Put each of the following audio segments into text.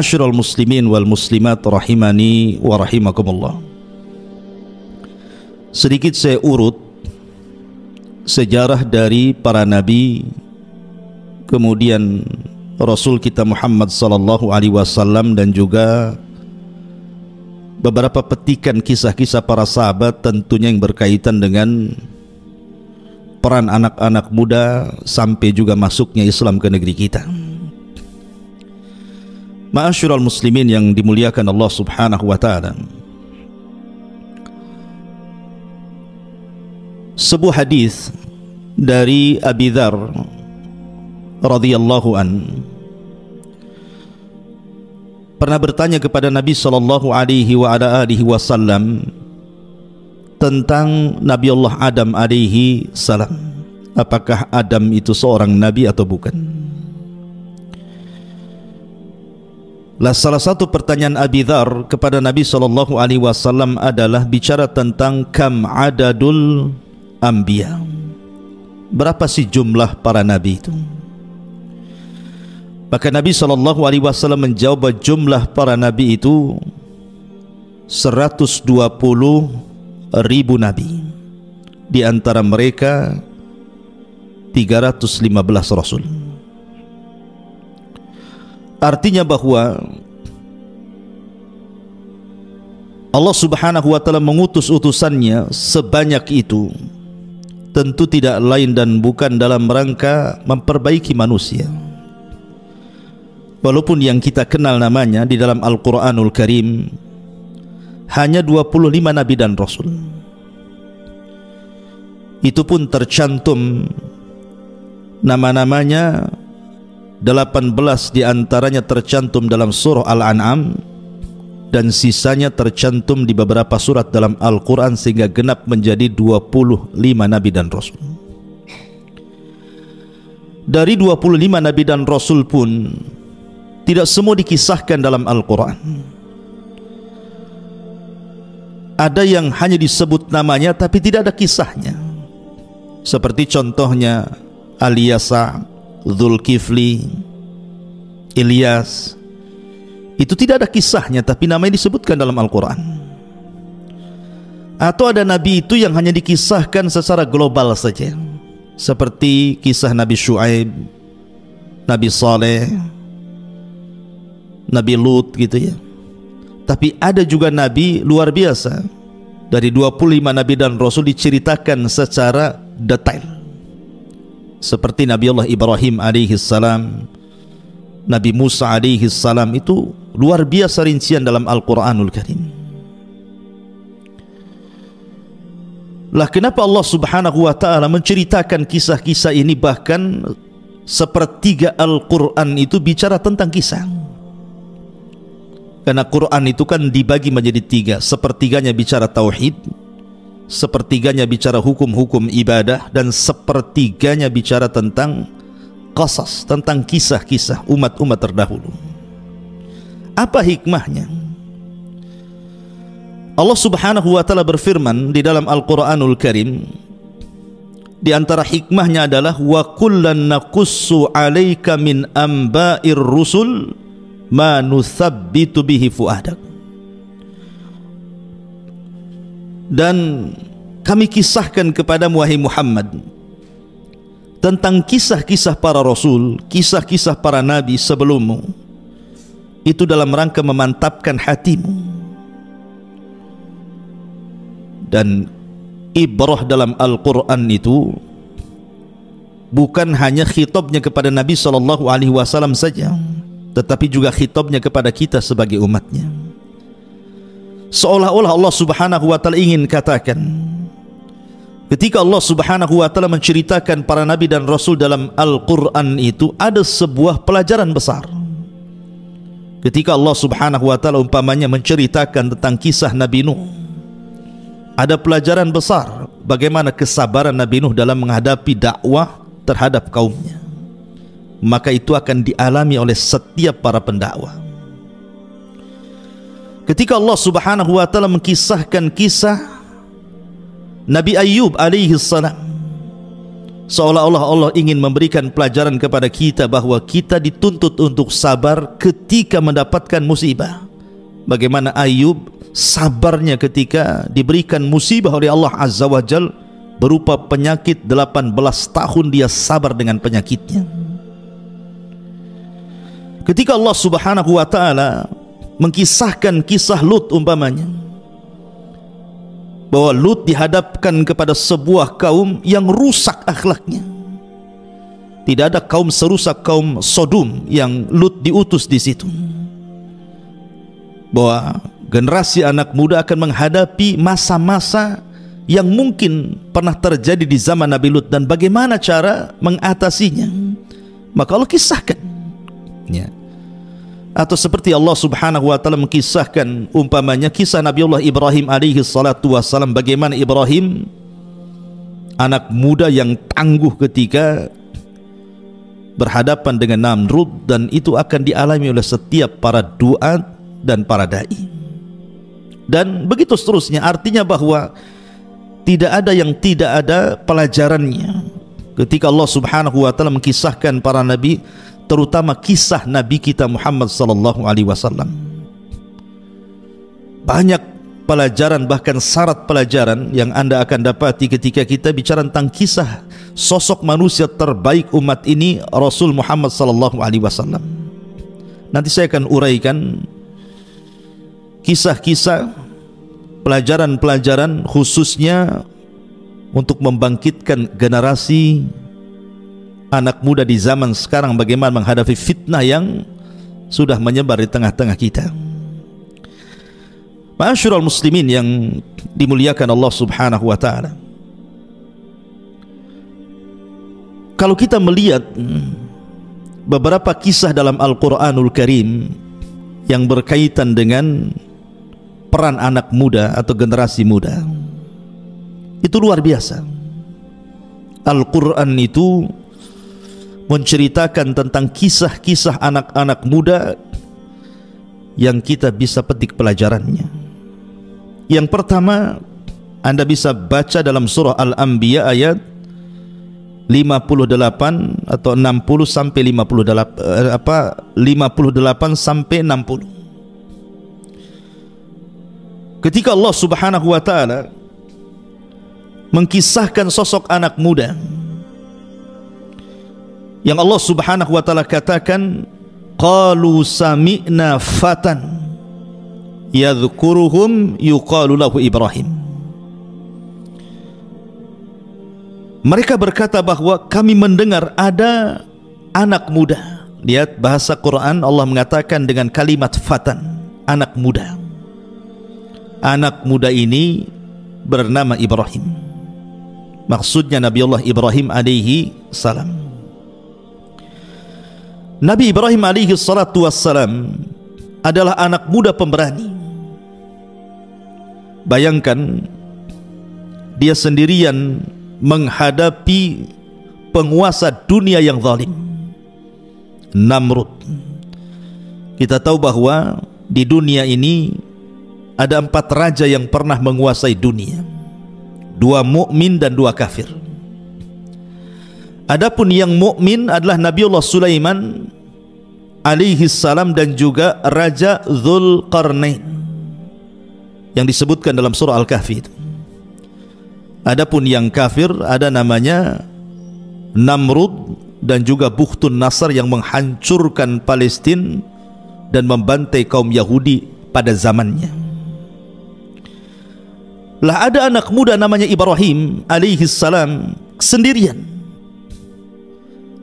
Ma'asyiral muslimin wal muslimat rahimani wa rahimakumullah. Sedikit saya urut sejarah dari para nabi kemudian Rasul kita Muhammad sallallahu alaihi wasallam dan juga beberapa petikan kisah-kisah para sahabat tentunya yang berkaitan dengan peran anak-anak muda sampai juga masuknya Islam ke negeri kita. Ma'asyiral muslimin yang dimuliakan Allah Subhanahu wa taala. Sebuah hadis dari Abi Dzar radhiyallahu an pernah bertanya kepada Nabi sallallahu alaihi wa ala alihi wasallam tentang Nabi Allah Adam alaihi salam. Apakah Adam itu seorang nabi atau bukan? Lah salah satu pertanyaan Abi Dhar kepada Nabi sallallahu alaihi wasallam adalah bicara tentang kam adadul anbiya. Berapa sih jumlah para nabi itu? Maka Nabi sallallahu alaihi wasallam menjawab jumlah para nabi itu 120 ribu nabi. Di antara mereka 315 rasul. Artinya bahwa Allah Subhanahu wa taala mengutus utusannya sebanyak itu tentu tidak lain dan bukan dalam rangka memperbaiki manusia. Walaupun yang kita kenal namanya di dalam Al-Qur'anul Karim hanya 25 nabi dan rasul. Itu pun tercantum nama-namanya 18 di antaranya tercantum dalam surah Al-An'am dan sisanya tercantum di beberapa surat dalam Al-Quran sehingga genap menjadi 25 Nabi dan Rasul. Dari 25 Nabi dan Rasul pun tidak semua dikisahkan dalam Al-Quran. Ada yang hanya disebut namanya tapi tidak ada kisahnya. Seperti contohnya Aliyasa Zulkifli, Ilyas. Itu tidak ada kisahnya tapi namanya disebutkan dalam Al-Quran. Atau ada nabi itu yang hanya dikisahkan secara global saja. Seperti kisah Nabi Shu'aib, Nabi Saleh, Nabi Lut gitu ya. Tapi ada juga nabi luar biasa. Dari 25 nabi dan rasul diceritakan secara detail seperti Nabi Allah Ibrahim alaihi salam Nabi Musa alaihi salam itu luar biasa rincian dalam Al-Qur'anul Karim. Lah kenapa Allah subhanahu wa ta'ala menceritakan kisah-kisah ini? Bahkan sepertiga Al-Quran itu bicara tentang kisah. Karena Quran itu kan dibagi menjadi tiga. Sepertiganya bicara tauhid sepertiganya bicara hukum-hukum ibadah dan sepertiganya bicara tentang qasas, tentang kisah-kisah umat-umat terdahulu. Apa hikmahnya? Allah Subhanahu wa taala berfirman di dalam Al-Qur'anul Karim di antara hikmahnya adalah wa kullan naqussu 'alaika min amba'ir rusul ma nuthabbitu bihi fuadak dan kami kisahkan kepada wahai Muhammad tentang kisah-kisah para rasul, kisah-kisah para nabi sebelummu. Itu dalam rangka memantapkan hatimu. Dan ibrah dalam Al-Qur'an itu bukan hanya khitabnya kepada Nabi sallallahu alaihi wasallam saja, tetapi juga khitabnya kepada kita sebagai umatnya seolah-olah Allah Subhanahu wa taala ingin katakan ketika Allah Subhanahu wa taala menceritakan para nabi dan rasul dalam Al-Qur'an itu ada sebuah pelajaran besar. Ketika Allah Subhanahu wa taala umpamanya menceritakan tentang kisah Nabi Nuh ada pelajaran besar bagaimana kesabaran Nabi Nuh dalam menghadapi dakwah terhadap kaumnya. Maka itu akan dialami oleh setiap para pendakwah Ketika Allah Subhanahu wa taala mengkisahkan kisah Nabi Ayub alaihi salam seolah-olah Allah ingin memberikan pelajaran kepada kita bahwa kita dituntut untuk sabar ketika mendapatkan musibah. Bagaimana Ayub sabarnya ketika diberikan musibah oleh Allah Azza wa Jal berupa penyakit 18 tahun dia sabar dengan penyakitnya. Ketika Allah Subhanahu wa taala mengkisahkan kisah Lut umpamanya bahwa Lut dihadapkan kepada sebuah kaum yang rusak akhlaknya. Tidak ada kaum serusak kaum Sodom yang Lut diutus di situ. Bahwa generasi anak muda akan menghadapi masa-masa yang mungkin pernah terjadi di zaman Nabi Lut dan bagaimana cara mengatasinya. Maka Allah kisahkan. Ya atau seperti Allah Subhanahu wa taala mengkisahkan umpamanya kisah Nabi Allah Ibrahim alaihi salatu wasalam bagaimana Ibrahim anak muda yang tangguh ketika berhadapan dengan Namrud dan itu akan dialami oleh setiap para duat dan para dai. Dan begitu seterusnya artinya bahwa tidak ada yang tidak ada pelajarannya. Ketika Allah Subhanahu wa taala mengkisahkan para nabi terutama kisah Nabi kita Muhammad sallallahu alaihi wasallam. Banyak pelajaran bahkan syarat pelajaran yang Anda akan dapati ketika kita bicara tentang kisah sosok manusia terbaik umat ini Rasul Muhammad sallallahu alaihi wasallam. Nanti saya akan uraikan kisah-kisah pelajaran-pelajaran khususnya untuk membangkitkan generasi anak muda di zaman sekarang bagaimana menghadapi fitnah yang sudah menyebar di tengah-tengah kita. Masyurul muslimin yang dimuliakan Allah Subhanahu wa taala. Kalau kita melihat beberapa kisah dalam Al-Qur'anul Karim yang berkaitan dengan peran anak muda atau generasi muda itu luar biasa. Al-Qur'an itu menceritakan tentang kisah-kisah anak-anak muda yang kita bisa petik pelajarannya. Yang pertama, Anda bisa baca dalam surah Al-Anbiya ayat 58 atau 60 sampai 58 eh, apa 58 sampai 60. Ketika Allah Subhanahu wa taala mengkisahkan sosok anak muda yang Allah Subhanahu wa taala katakan qalu sami'na fatan yadhkuruhum yuqalu lahu Ibrahim. Mereka berkata bahwa kami mendengar ada anak muda. Lihat bahasa Quran Allah mengatakan dengan kalimat fatan Anak muda. Anak muda ini bernama Ibrahim. Maksudnya Nabi Allah Ibrahim alaihi salam Nabi Ibrahim alaihi salatu wassalam adalah anak muda pemberani. Bayangkan dia sendirian menghadapi penguasa dunia yang zalim. Namrud. Kita tahu bahwa di dunia ini ada empat raja yang pernah menguasai dunia. Dua mukmin dan dua kafir. Adapun yang mukmin adalah Nabiullah Sulaiman alaihi salam dan juga Raja Zulkarnain yang disebutkan dalam surah Al-Kahfi Adapun yang kafir ada namanya Namrud dan juga Bukhtun Nasr yang menghancurkan Palestina dan membantai kaum Yahudi pada zamannya. Lah ada anak muda namanya Ibrahim alaihi salam sendirian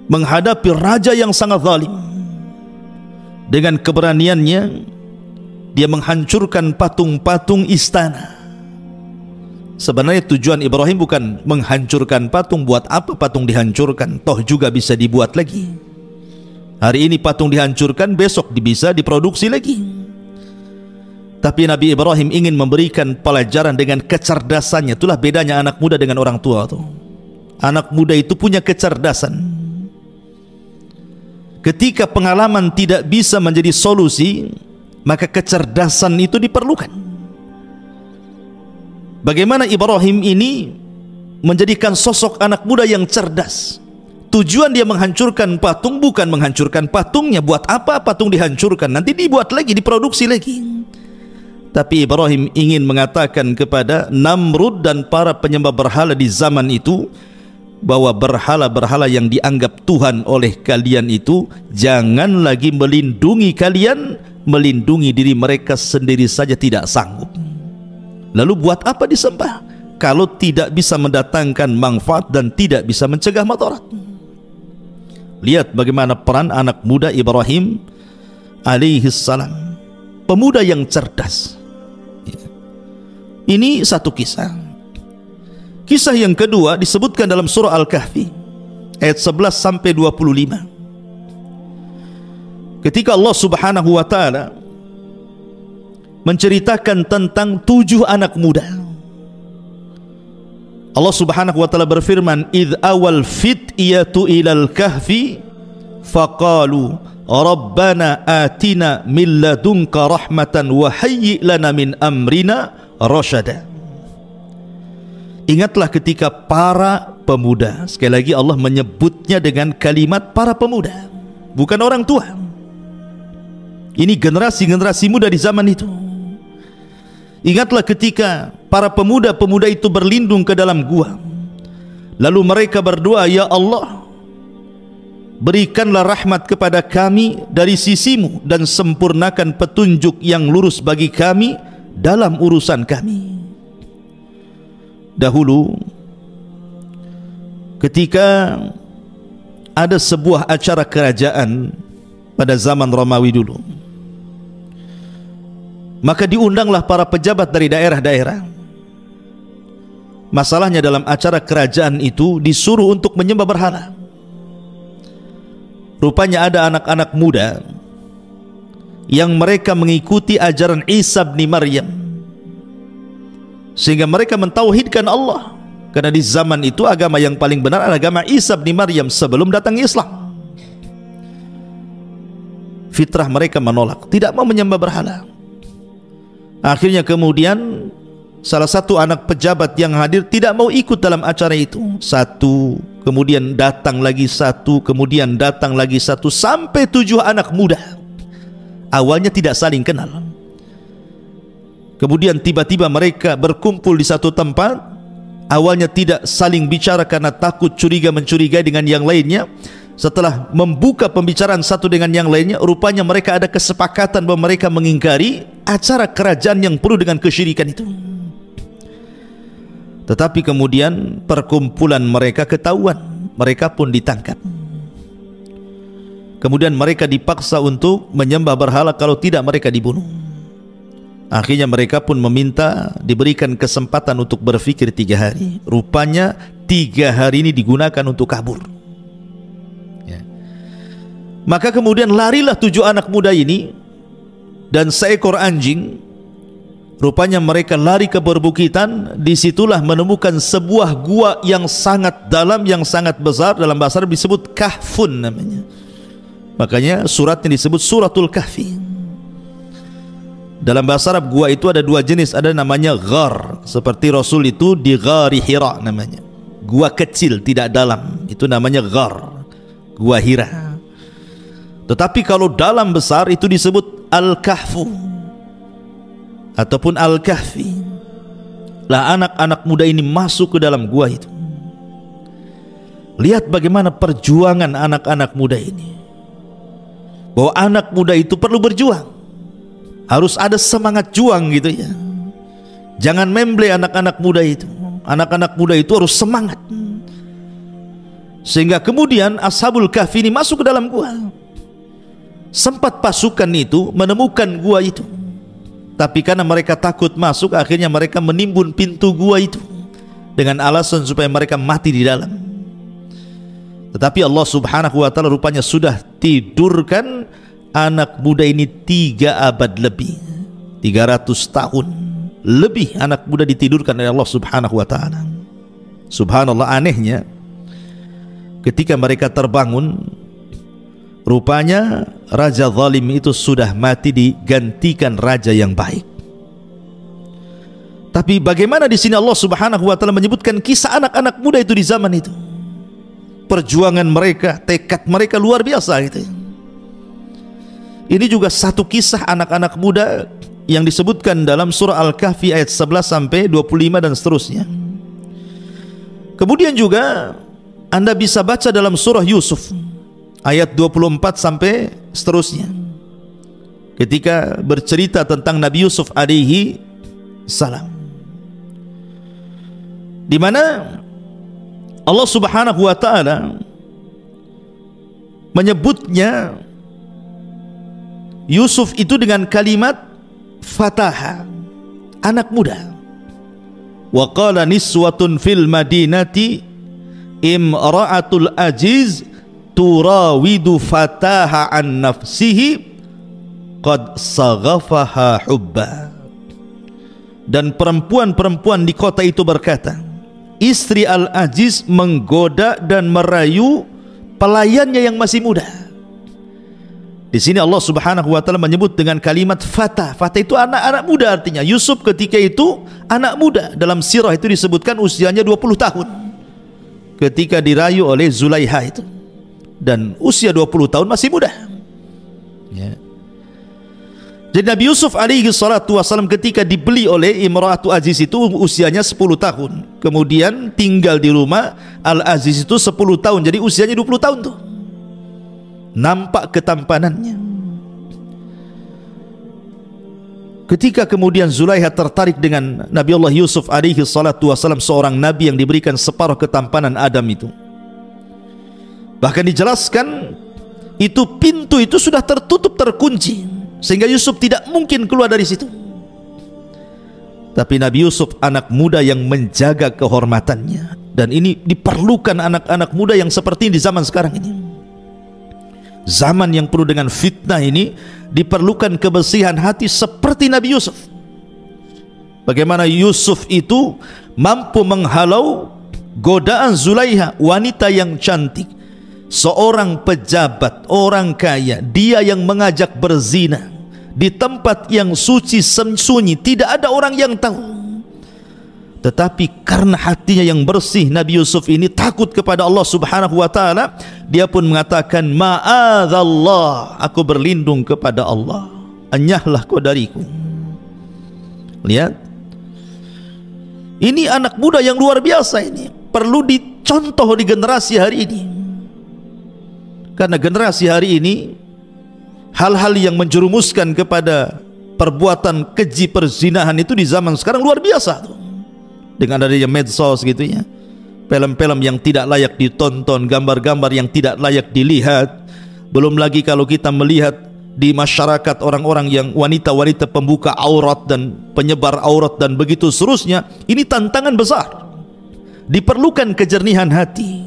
menghadapi raja yang sangat zalim. Dengan keberaniannya dia menghancurkan patung-patung istana. Sebenarnya tujuan Ibrahim bukan menghancurkan patung buat apa patung dihancurkan? Toh juga bisa dibuat lagi. Hari ini patung dihancurkan besok bisa diproduksi lagi. Tapi Nabi Ibrahim ingin memberikan pelajaran dengan kecerdasannya. Itulah bedanya anak muda dengan orang tua tuh. Anak muda itu punya kecerdasan ketika pengalaman tidak bisa menjadi solusi maka kecerdasan itu diperlukan bagaimana Ibrahim ini menjadikan sosok anak muda yang cerdas. Tujuan dia menghancurkan patung bukan menghancurkan patungnya. Buat apa patung dihancurkan? Nanti dibuat lagi, diproduksi lagi. Tapi Ibrahim ingin mengatakan kepada Namrud dan para penyembah berhala di zaman itu bahwa berhala-berhala yang dianggap Tuhan oleh kalian itu jangan lagi melindungi kalian, melindungi diri mereka sendiri saja tidak sanggup. Lalu buat apa disembah? Kalau tidak bisa mendatangkan manfaat dan tidak bisa mencegah madarat. Lihat bagaimana peran anak muda Ibrahim alaihi salam. Pemuda yang cerdas. Ini satu kisah. Kisah yang kedua disebutkan dalam surah Al-Kahfi ayat 11 sampai 25. Ketika Allah Subhanahu wa taala menceritakan tentang tujuh anak muda. Allah Subhanahu wa taala berfirman, "Id awal fit iyatu ilal kahfi faqalu Rabbana atina min ladunka rahmatan wa hayyi lana min amrina rasyada." Ingatlah ketika para pemuda, sekali lagi Allah menyebutnya dengan kalimat para pemuda, bukan orang tua. Ini generasi-generasi muda di zaman itu. Ingatlah ketika para pemuda-pemuda itu berlindung ke dalam gua. Lalu mereka berdoa, Ya Allah, berikanlah rahmat kepada kami dari sisimu dan sempurnakan petunjuk yang lurus bagi kami dalam urusan kami. Dahulu, ketika ada sebuah acara kerajaan pada zaman Romawi dulu, maka diundanglah para pejabat dari daerah-daerah. Masalahnya dalam acara kerajaan itu disuruh untuk menyembah berhala. Rupanya ada anak-anak muda yang mereka mengikuti ajaran Isa bin Maryam sehingga mereka mentauhidkan Allah karena di zaman itu agama yang paling benar adalah agama Isa bin Maryam sebelum datang Islam fitrah mereka menolak tidak mau menyembah berhala Akhirnya kemudian salah satu anak pejabat yang hadir tidak mau ikut dalam acara itu. Satu, kemudian datang lagi satu, kemudian datang lagi satu sampai tujuh anak muda. Awalnya tidak saling kenal. Kemudian tiba-tiba mereka berkumpul di satu tempat. Awalnya tidak saling bicara karena takut curiga mencurigai dengan yang lainnya. Setelah membuka pembicaraan satu dengan yang lainnya rupanya mereka ada kesepakatan bahwa mereka mengingkari acara kerajaan yang penuh dengan kesyirikan itu. Tetapi kemudian perkumpulan mereka ketahuan. Mereka pun ditangkap. Kemudian mereka dipaksa untuk menyembah berhala kalau tidak mereka dibunuh akhirnya mereka pun meminta diberikan kesempatan untuk berfikir tiga hari rupanya tiga hari ini digunakan untuk kabur Maka kemudian larilah tujuh anak muda ini dan seekor anjing. Rupanya mereka lari ke perbukitan, di situlah menemukan sebuah gua yang sangat dalam, yang sangat besar. Dalam bahasa Arab disebut kahfun namanya. Makanya suratnya disebut suratul kahfi. Dalam bahasa Arab gua itu ada dua jenis, ada namanya ghar. Seperti Rasul itu di ghari hira namanya. Gua kecil, tidak dalam. Itu namanya ghar. Gua hira. Tetapi kalau dalam besar itu disebut Al-Kahfu ataupun Al-Kahfi. Lah anak-anak muda ini masuk ke dalam gua itu. Lihat bagaimana perjuangan anak-anak muda ini. Bahwa anak muda itu perlu berjuang. Harus ada semangat juang gitu ya. Jangan memble anak-anak muda itu. Anak-anak muda itu harus semangat. Sehingga kemudian Ashabul Kahfi ini masuk ke dalam gua sempat pasukan itu menemukan gua itu tapi karena mereka takut masuk akhirnya mereka menimbun pintu gua itu dengan alasan supaya mereka mati di dalam tetapi Allah subhanahu wa ta'ala rupanya sudah tidurkan anak muda ini tiga abad lebih 300 tahun lebih anak muda ditidurkan oleh Allah subhanahu wa ta'ala subhanallah anehnya ketika mereka terbangun Rupanya raja zalim itu sudah mati digantikan raja yang baik. Tapi bagaimana di sini Allah Subhanahu wa taala menyebutkan kisah anak-anak muda itu di zaman itu? Perjuangan mereka, tekad mereka luar biasa gitu. Ini juga satu kisah anak-anak muda yang disebutkan dalam surah Al-Kahfi ayat 11 sampai 25 dan seterusnya. Kemudian juga Anda bisa baca dalam surah Yusuf ayat 24 sampai seterusnya. Ketika bercerita tentang Nabi Yusuf alaihi salam di mana Allah Subhanahu wa taala menyebutnya Yusuf itu dengan kalimat fataha anak muda wa qala niswatun fil madinati imra'atul aziz turawidu fataha an nafsihi qad saghafaha hubba dan perempuan-perempuan di kota itu berkata istri Al-Aziz menggoda dan merayu pelayannya yang masih muda. Di sini Allah Subhanahu wa taala menyebut dengan kalimat fata. Fata itu anak-anak muda artinya. Yusuf ketika itu anak muda. Dalam sirah itu disebutkan usianya 20 tahun. Ketika dirayu oleh Zulaiha itu. Dan usia 20 tahun masih muda. Ya. Jadi Nabi Yusuf alaihi salatu wasallam ketika dibeli oleh Imratu Aziz itu usianya 10 tahun. Kemudian tinggal di rumah Al Aziz itu 10 tahun. Jadi usianya 20 tahun tuh. Nampak ketampanannya. Ketika kemudian Zulaiha tertarik dengan Nabi Allah Yusuf alaihi salatu wasallam seorang nabi yang diberikan separuh ketampanan Adam itu. Bahkan dijelaskan itu pintu itu sudah tertutup terkunci sehingga Yusuf tidak mungkin keluar dari situ tapi Nabi Yusuf anak muda yang menjaga kehormatannya dan ini diperlukan anak-anak muda yang seperti ini di zaman sekarang ini zaman yang penuh dengan fitnah ini diperlukan kebersihan hati seperti Nabi Yusuf. Bagaimana Yusuf itu mampu menghalau godaan Zulaiha wanita yang cantik seorang pejabat, orang kaya, dia yang mengajak berzina di tempat yang suci sunyi, tidak ada orang yang tahu. Tetapi karena hatinya yang bersih Nabi Yusuf ini takut kepada Allah Subhanahu wa taala, dia pun mengatakan ma'adzallah, aku berlindung kepada Allah. Anyahlah kau dariku. Lihat. Ini anak muda yang luar biasa ini, perlu dicontoh di generasi hari ini karena generasi hari ini hal-hal yang menjerumuskan kepada perbuatan keji perzinahan itu di zaman sekarang luar biasa tuh. Dengan adanya medsos gitu ya. Film-film yang tidak layak ditonton, gambar-gambar yang tidak layak dilihat. Belum lagi kalau kita melihat di masyarakat orang-orang yang wanita-wanita pembuka aurat dan penyebar aurat dan begitu seterusnya, ini tantangan besar. Diperlukan kejernihan hati.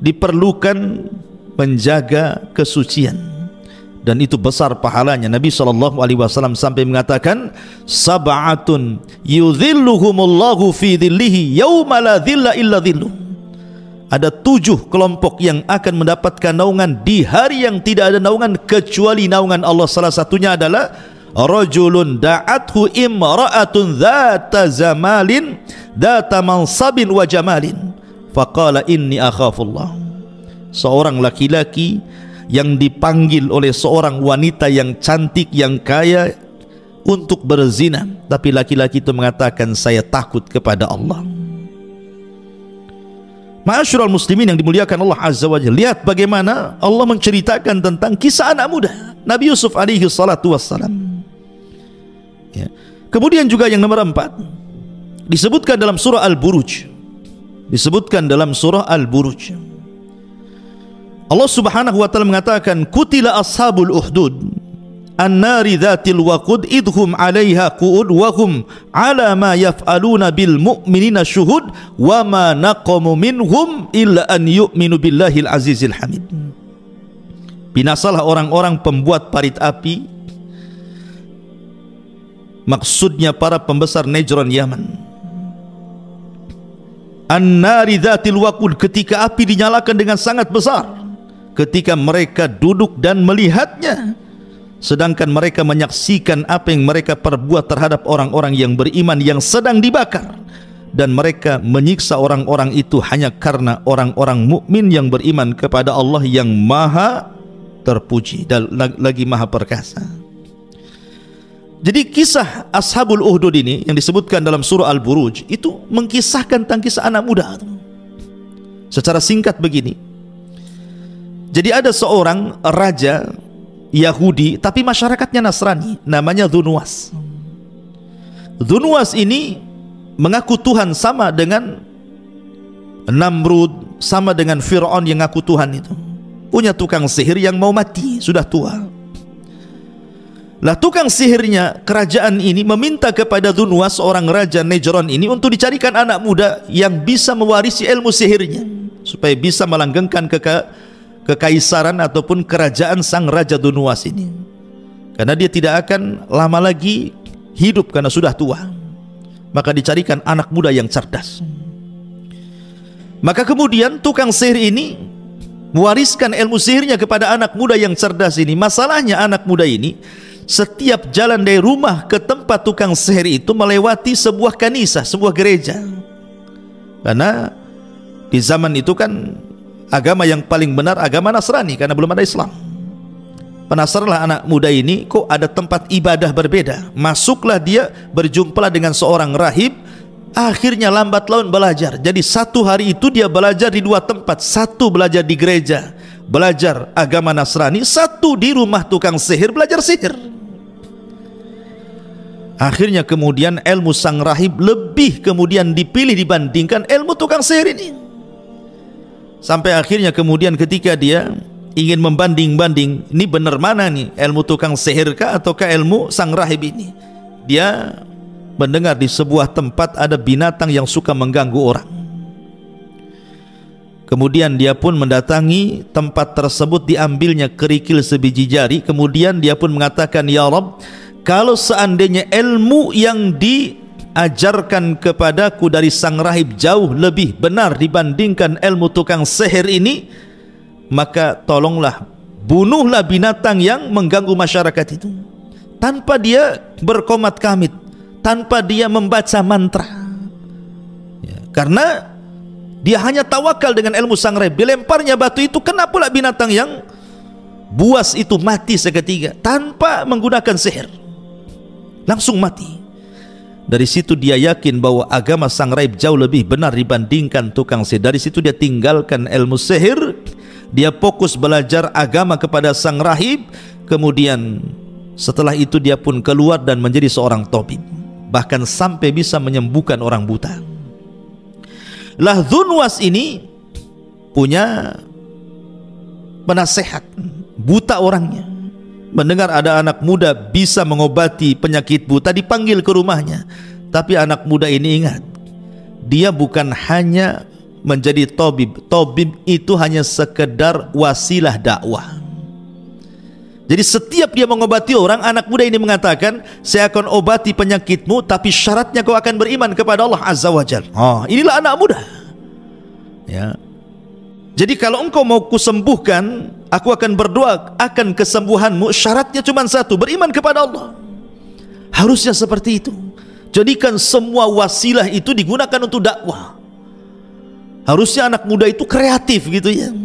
Diperlukan menjaga kesucian dan itu besar pahalanya. Nabi sallallahu alaihi wasallam sampai mengatakan sab'atun yudhilluhumullahu fi dhillihi yauma la dhilla illa dhilluh ada tujuh kelompok yang akan mendapatkan naungan di hari yang tidak ada naungan kecuali naungan Allah. Salah satunya adalah rajulun da'athu imra'atun dhata zamalin dhata mansabin wa jamalin. Faqala inni akhafullah. Seorang laki-laki yang dipanggil oleh seorang wanita yang cantik yang kaya untuk berzina. Tapi laki-laki itu mengatakan saya takut kepada Allah. Ma'asyiral muslimin yang dimuliakan Allah Azza wa Jalla. Lihat bagaimana Allah menceritakan tentang kisah anak muda Nabi Yusuf alaihi salatu wassalam. Ya. kemudian juga yang nomor empat disebutkan dalam surah Al-Buruj. Disebutkan dalam surah Al-Buruj Allah Subhanahu wa taala mengatakan kutila ashabul uhdud an-nari dzatil waqud idhum 'alaiha qu'ud wa hum 'ala ma yaf'aluna bil mu'minina syuhud wa ma naqamu minhum illa an yu'minu billahil azizil hamid. Binasalah orang-orang pembuat parit api Maksudnya para pembesar Nejron Yaman. An-nari dzatil waqud ketika api dinyalakan dengan sangat besar ketika mereka duduk dan melihatnya. Sedangkan mereka menyaksikan apa yang mereka perbuat terhadap orang-orang yang beriman yang sedang dibakar. Dan mereka menyiksa orang-orang itu hanya karena orang-orang mukmin yang beriman kepada Allah yang maha terpuji dan lagi maha perkasa. Jadi kisah Ashabul Uhdud ini yang disebutkan dalam surah Al-Buruj itu mengkisahkan tentang kisah anak muda. Secara singkat begini jadi ada seorang raja Yahudi tapi masyarakatnya Nasrani namanya Dunwas Dunwas ini mengaku Tuhan sama dengan Namrud sama dengan Fir'aun yang ngaku Tuhan itu. Punya tukang sihir yang mau mati sudah tua. Lah tukang sihirnya kerajaan ini meminta kepada Dunwas seorang raja Nejron ini untuk dicarikan anak muda yang bisa mewarisi ilmu sihirnya supaya bisa melanggengkan keka kekaisaran ataupun kerajaan sang raja Dunuas ini. Karena dia tidak akan lama lagi hidup karena sudah tua. Maka dicarikan anak muda yang cerdas. Maka kemudian tukang sihir ini mewariskan ilmu sihirnya kepada anak muda yang cerdas ini. Masalahnya anak muda ini setiap jalan dari rumah ke tempat tukang sihir itu melewati sebuah kanisa, sebuah gereja. Karena di zaman itu kan agama yang paling benar agama Nasrani karena belum ada Islam. Penasaranlah anak muda ini kok ada tempat ibadah berbeda. Masuklah dia berjumpalah dengan seorang rahib. Akhirnya lambat laun belajar. Jadi satu hari itu dia belajar di dua tempat. Satu belajar di gereja, belajar agama Nasrani. Satu di rumah tukang sihir belajar sihir. Akhirnya kemudian ilmu sang rahib lebih kemudian dipilih dibandingkan ilmu tukang sihir ini sampai akhirnya kemudian ketika dia ingin membanding-banding ini benar mana nih? Ilmu tukang sihir kah? Ataukah ilmu sang rahib ini? Dia mendengar di sebuah tempat ada binatang yang suka mengganggu orang. Kemudian dia pun mendatangi tempat tersebut diambilnya kerikil sebiji jari. Kemudian dia pun mengatakan ya Rabb kalau seandainya ilmu yang di ajarkan kepadaku dari sang rahib jauh lebih benar dibandingkan ilmu tukang sihir ini maka tolonglah bunuhlah binatang yang mengganggu masyarakat itu. Tanpa dia berkomat kamit tanpa dia membaca mantra. Ya, karena dia hanya tawakal dengan ilmu sang rahib. Dilemparnya batu itu kena pula binatang yang buas itu mati seketika tanpa menggunakan sihir. Langsung mati dari situ dia yakin bahwa agama sang raib jauh lebih benar dibandingkan tukang sihir. Dari situ dia tinggalkan ilmu sihir. Dia fokus belajar agama kepada sang rahib. Kemudian setelah itu dia pun keluar dan menjadi seorang topik. Bahkan sampai bisa menyembuhkan orang buta. Lah Dhunwas ini punya penasehat. Buta orangnya mendengar ada anak muda bisa mengobati penyakit buta dipanggil ke rumahnya. Tapi anak muda ini ingat dia bukan hanya menjadi tobib tobib itu hanya sekedar wasilah dakwah. Jadi setiap dia mengobati orang anak muda ini mengatakan saya akan obati penyakitmu tapi syaratnya kau akan beriman kepada Allah Azza wa Jal. Oh, inilah anak muda. Ya jadi kalau engkau mau kusembuhkan, aku akan berdoa akan kesembuhanmu. Syaratnya cuma satu, beriman kepada Allah. Harusnya seperti itu. Jadikan semua wasilah itu digunakan untuk dakwah. Harusnya anak muda itu kreatif gitu ya.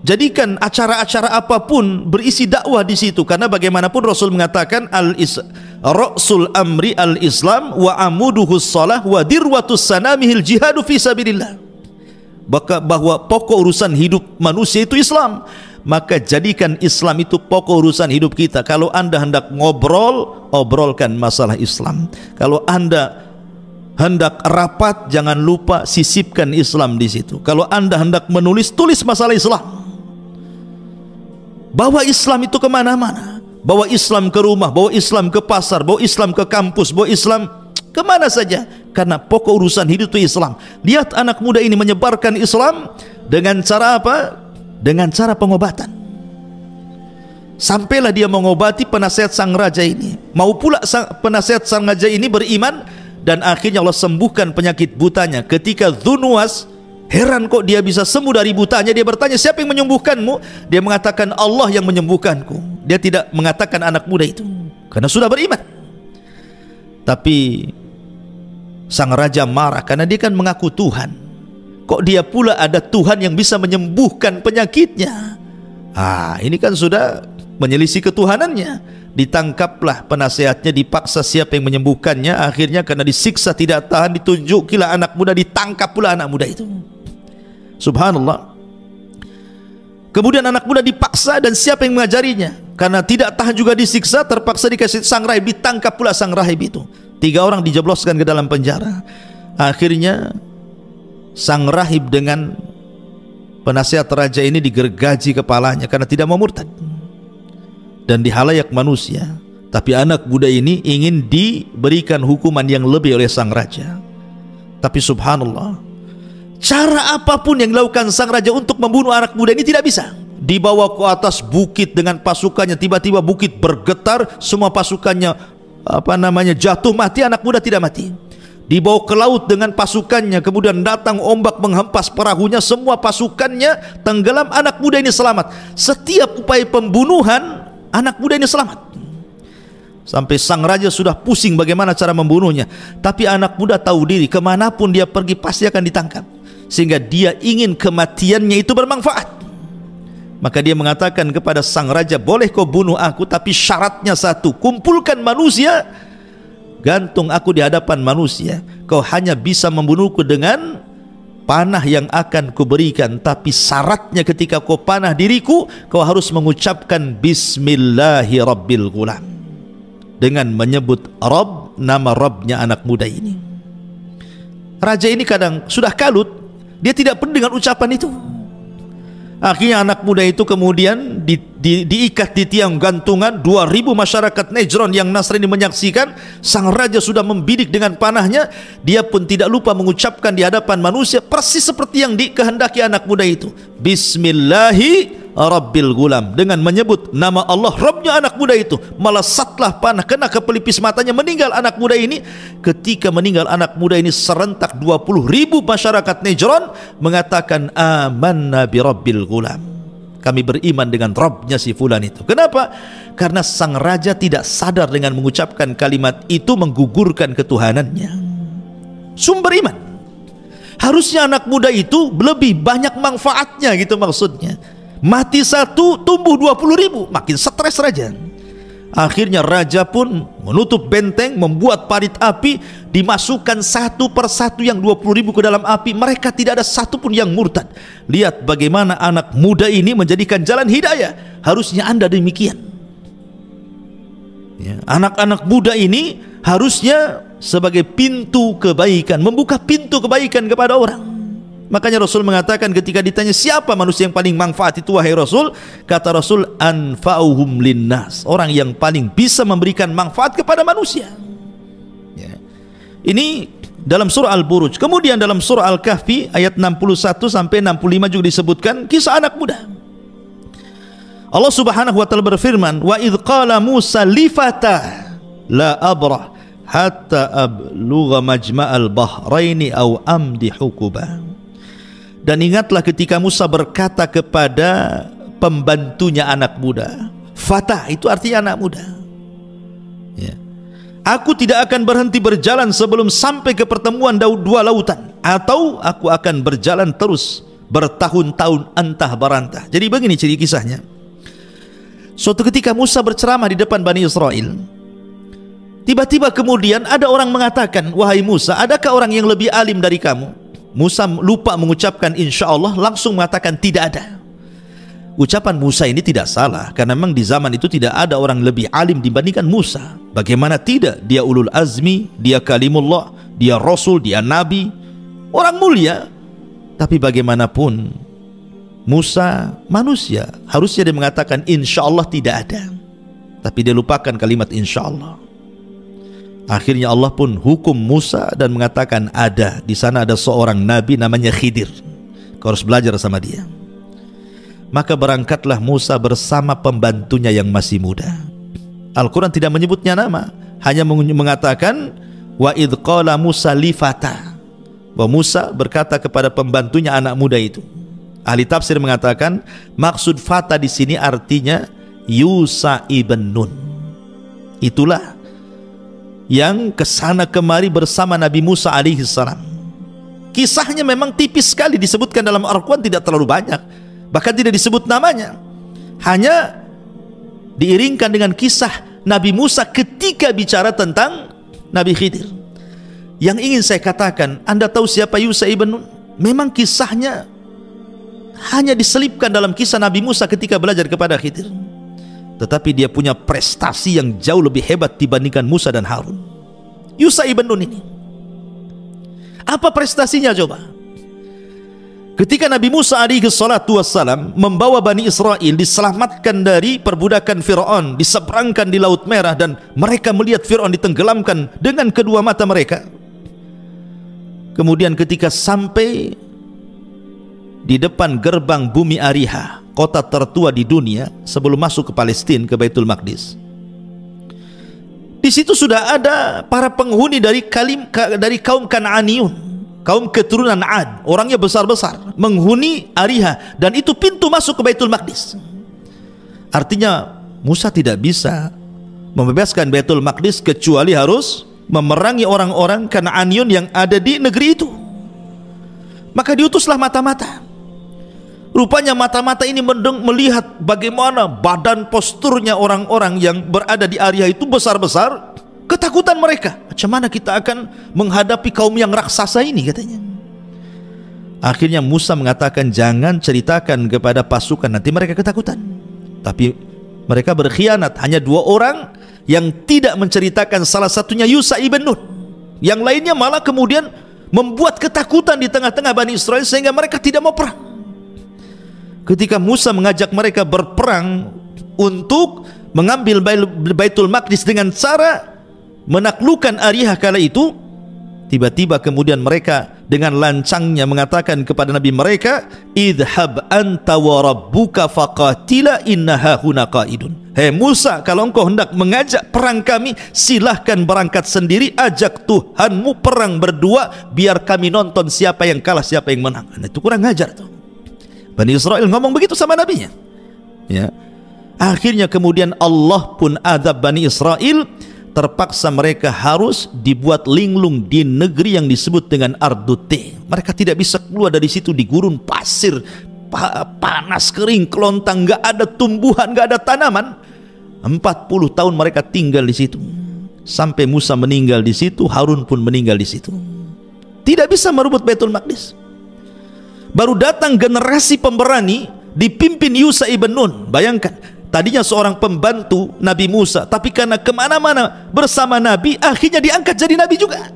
Jadikan acara-acara apa pun berisi dakwah di situ karena bagaimanapun Rasul mengatakan al is Rasul amri al Islam wa amuduhus salah wa dirwatus sanamihil jihadu fi sabilillah bahwa pokok urusan hidup manusia itu Islam. Maka jadikan Islam itu pokok urusan hidup kita. Kalau anda hendak ngobrol obrolkan masalah Islam. Kalau anda hendak rapat jangan lupa sisipkan Islam di situ. Kalau anda hendak menulis tulis masalah Islam. Bawa Islam itu ke mana-mana. Bawa Islam ke rumah bawa Islam ke pasar bawa Islam ke kampus bawa Islam ke mana saja karena pokok urusan hidup itu Islam. Lihat anak muda ini menyebarkan Islam dengan cara apa? dengan cara pengobatan. Sampailah dia mengobati penasihat sang raja ini. Mau pula sang, penasihat sang raja ini beriman dan akhirnya Allah sembuhkan penyakit butanya. Ketika Dhunwas heran kok dia bisa sembuh dari butanya dia bertanya siapa yang menyembuhkanmu? Dia mengatakan Allah yang menyembuhkanku. Dia tidak mengatakan anak muda itu. Karena sudah beriman. Tapi sang raja marah karena dia kan mengaku Tuhan. Kok dia pula ada Tuhan yang bisa menyembuhkan penyakitnya? Ah, ini kan sudah menyelisih ketuhanannya. Ditangkaplah penasehatnya, dipaksa siapa yang menyembuhkannya. Akhirnya karena disiksa tidak tahan, ditunjukilah anak muda, ditangkap pula anak muda itu. Subhanallah. Kemudian anak muda dipaksa dan siapa yang mengajarinya? Karena tidak tahan juga disiksa, terpaksa dikasih sang rahib, ditangkap pula sang rahib itu. Tiga orang dijebloskan ke dalam penjara. Akhirnya sang rahib dengan penasihat raja ini digergaji kepalanya karena tidak mau murtad. Dan di halayak manusia, tapi anak muda ini ingin diberikan hukuman yang lebih oleh sang raja. Tapi subhanallah, cara apa pun yang dilakukan sang raja untuk membunuh anak muda ini tidak bisa dibawa ke atas bukit dengan pasukannya tiba-tiba bukit bergetar semua pasukannya apa namanya jatuh mati anak muda tidak mati. Dibawa ke laut dengan pasukannya kemudian datang ombak menghempas perahunya semua pasukannya tenggelam anak muda ini selamat. Setiap upaya pembunuhan anak muda ini selamat. Sampai sang raja sudah pusing bagaimana cara membunuhnya. Tapi anak muda tahu diri ke mana pun dia pergi pasti akan ditangkap. Sehingga dia ingin kematiannya itu bermanfaat Maka dia mengatakan kepada sang raja, boleh kau bunuh aku, tapi syaratnya satu, kumpulkan manusia, gantung aku di hadapan manusia. Kau hanya bisa membunuhku dengan panah yang akan kuberikan, tapi syaratnya ketika kau panah diriku, kau harus mengucapkan Bismillahirrabbilgulam. Dengan menyebut Rabb, nama Rabbnya anak muda ini. Raja ini kadang sudah kalut, dia tidak peduli dengan ucapan itu. Akhirnya anak muda itu kemudian di, di, diikat di tiang gantungan 2000 masyarakat Nejron yang Nasrani menyaksikan sang raja sudah membidik dengan panahnya dia pun tidak lupa mengucapkan di hadapan manusia persis seperti yang dikehendaki anak muda itu. Bismillahi Rabbil Gulam. Dengan menyebut nama Allah Rabbnya anak muda itu melesatlah panah kena ke pelipis matanya meninggal anak muda ini. Ketika meninggal anak muda ini serentak 20 ribu masyarakat Nejron mengatakan amanna bi Rabbil Gulam kami beriman dengan Rabbnya si fulan itu. Kenapa? karena sang raja tidak sadar dengan mengucapkan kalimat itu menggugurkan ketuhanannya. Sumber iman. Harusnya anak muda itu lebih banyak manfaatnya gitu maksudnya. Mati satu tumbuh dua puluh ribu makin stres raja akhirnya raja pun menutup benteng membuat parit api dimasukkan satu persatu yang dua puluh ribu ke dalam api. Mereka tidak ada satu pun yang murtad. Lihat bagaimana anak muda ini menjadikan jalan hidayah. Harusnya anda demikian. Ya, anak-anak ya, muda ini harusnya sebagai pintu kebaikan membuka pintu kebaikan kepada orang Makanya Rasul mengatakan ketika ditanya siapa manusia yang paling manfaat itu wahai Rasul, kata Rasul anfa'uhum linnas, orang yang paling bisa memberikan manfaat kepada manusia. Ya. Ini dalam surah Al-Buruj. Kemudian dalam surah Al-Kahfi ayat 61 sampai 65 juga disebutkan kisah anak muda. Allah Subhanahu wa taala berfirman, "Wa idz qala Musa li la abrah hatta ablugha majma'al bahraini aw amdi hukubah." Dan ingatlah ketika Musa berkata kepada pembantunya anak muda. Fatah itu artinya anak muda. Ya. Aku tidak akan berhenti berjalan sebelum sampai ke pertemuan dua lautan. Atau aku akan berjalan terus bertahun-tahun entah barantah. Jadi begini ciri kisahnya. Suatu ketika Musa berceramah di depan Bani Israel. Tiba-tiba kemudian ada orang mengatakan, Wahai Musa, adakah orang yang lebih alim dari kamu? Musa lupa mengucapkan insya Allah langsung mengatakan tidak ada. Ucapan Musa ini tidak salah karena memang di zaman itu tidak ada orang lebih alim dibandingkan Musa. Bagaimana tidak? Dia ulul azmi dia kalimullah dia rasul dia nabi orang mulia. Tapi bagaimanapun Musa manusia harusnya dia mengatakan insya Allah tidak ada. Tapi dia lupakan kalimat insya Allah Akhirnya Allah pun hukum Musa dan mengatakan ada di sana ada seorang nabi namanya Khidir. Kau harus belajar sama dia. Maka berangkatlah Musa bersama pembantunya yang masih muda. Al-Quran tidak menyebutnya nama, hanya mengatakan wa id qala Musa li fata. Bahwa Musa berkata kepada pembantunya anak muda itu. Ahli tafsir mengatakan maksud fata di sini artinya Yusa ibn Nun. Itulah yang ke sana kemari bersama Nabi Musa alaihi salam. Kisahnya memang tipis sekali disebutkan dalam Al-Quran tidak terlalu banyak. Bahkan tidak disebut namanya. Hanya diiringkan dengan kisah Nabi Musa ketika bicara tentang Nabi Khidir. Yang ingin saya katakan, Anda tahu siapa Yusa ibn Nun? Memang kisahnya hanya diselipkan dalam kisah Nabi Musa ketika belajar kepada Khidir tetapi dia punya prestasi yang jauh lebih hebat dibandingkan Musa dan Harun. Yusa ibn Nun ini. Apa prestasinya coba? Ketika Nabi Musa alaihi salatu wassalam membawa Bani Israel diselamatkan dari perbudakan Fir'aun, diseberangkan di Laut Merah dan mereka melihat Fir'aun ditenggelamkan dengan kedua mata mereka. Kemudian ketika sampai di depan gerbang bumi Ariha, kota tertua di dunia sebelum masuk ke Palestina ke Baitul Maqdis. Di situ sudah ada para penghuni dari kalim dari kaum Kanaaniun, kaum keturunan Ad, orangnya besar-besar, menghuni Ariha dan itu pintu masuk ke Baitul Maqdis. Artinya Musa tidak bisa membebaskan Baitul Maqdis kecuali harus memerangi orang-orang Kanaaniun yang ada di negeri itu. Maka diutuslah mata-mata Rupanya mata-mata ini melihat bagaimana badan posturnya orang-orang yang berada di area itu besar-besar. Ketakutan mereka. Macam mana kita akan menghadapi kaum yang raksasa ini katanya. Akhirnya Musa mengatakan jangan ceritakan kepada pasukan nanti mereka ketakutan. Tapi mereka berkhianat hanya dua orang yang tidak menceritakan salah satunya Yusa ibn Nun. Yang lainnya malah kemudian membuat ketakutan di tengah-tengah Bani Israel sehingga mereka tidak mau perang ketika Musa mengajak mereka berperang untuk mengambil Baitul Maqdis dengan cara menaklukkan Arihah kala itu tiba-tiba kemudian mereka dengan lancangnya mengatakan kepada nabi mereka idhab anta wa rabbuka faqatila innaha huna Hei Musa kalau engkau hendak mengajak perang kami silahkan berangkat sendiri ajak Tuhanmu perang berdua biar kami nonton siapa yang kalah siapa yang menang. Nah, itu kurang ajar tuh Bani Israel ngomong begitu sama nabinya. Ya. Akhirnya kemudian Allah pun adab Bani Israel terpaksa mereka harus dibuat linglung di negeri yang disebut dengan Ardute. Mereka tidak bisa keluar dari situ di gurun pasir, panas kering, kelontang, nggak ada tumbuhan, nggak ada tanaman. 40 tahun mereka tinggal di situ. Sampai Musa meninggal di situ, Harun pun meninggal di situ. Tidak bisa merebut Baitul Maqdis baru datang generasi pemberani dipimpin Yusa ibn Nun. Bayangkan tadinya seorang pembantu Nabi Musa tapi karena ke mana-mana bersama Nabi akhirnya diangkat jadi Nabi juga.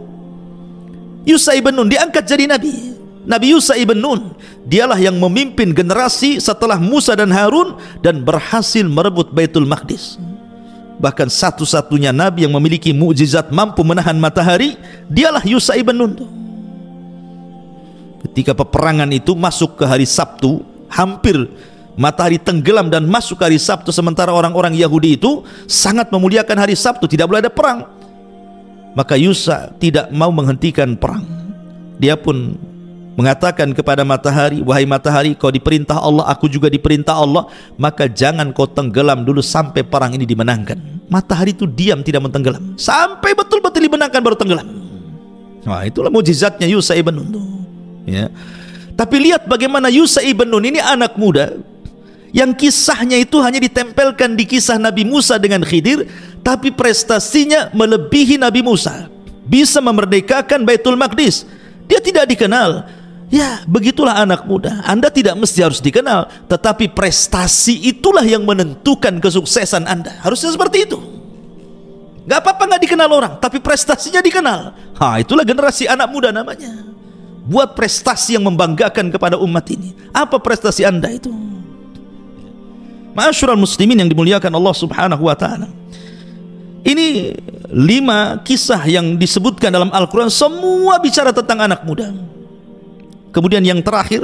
Yusa ibn Nun diangkat jadi Nabi. Nabi Yusa ibn Nun dialah yang memimpin generasi setelah Musa dan Harun dan berhasil merebut Baitul Maqdis. Bahkan satu-satunya Nabi yang memiliki mukjizat mampu menahan matahari dialah Yusa ibn Nun ketika peperangan itu masuk ke hari Sabtu hampir matahari tenggelam dan masuk hari Sabtu sementara orang-orang Yahudi itu sangat memuliakan hari Sabtu tidak boleh ada perang. Maka Yusa tidak mau menghentikan perang. Dia pun mengatakan kepada matahari wahai matahari kau diperintah Allah aku juga diperintah Allah maka jangan kau tenggelam dulu sampai perang ini dimenangkan. Matahari itu diam tidak mentenggelam. Sampai betul-betul dimenangkan baru tenggelam. Nah, itulah mujizatnya Yusa ibn Nun ya. Tapi lihat bagaimana Yusa ibn Nun ini anak muda yang kisahnya itu hanya ditempelkan di kisah Nabi Musa dengan Khidir, tapi prestasinya melebihi Nabi Musa. Bisa memerdekakan Baitul Maqdis. Dia tidak dikenal. Ya, begitulah anak muda. Anda tidak mesti harus dikenal, tetapi prestasi itulah yang menentukan kesuksesan Anda. Harusnya seperti itu. Gak apa-apa gak dikenal orang, tapi prestasinya dikenal. Ha, itulah generasi anak muda namanya buat prestasi yang membanggakan kepada umat ini. Apa prestasi Anda itu? Ma'asyiral muslimin yang dimuliakan Allah Subhanahu wa taala. Ini lima kisah yang disebutkan dalam Al-Quran semua bicara tentang anak muda. Kemudian yang terakhir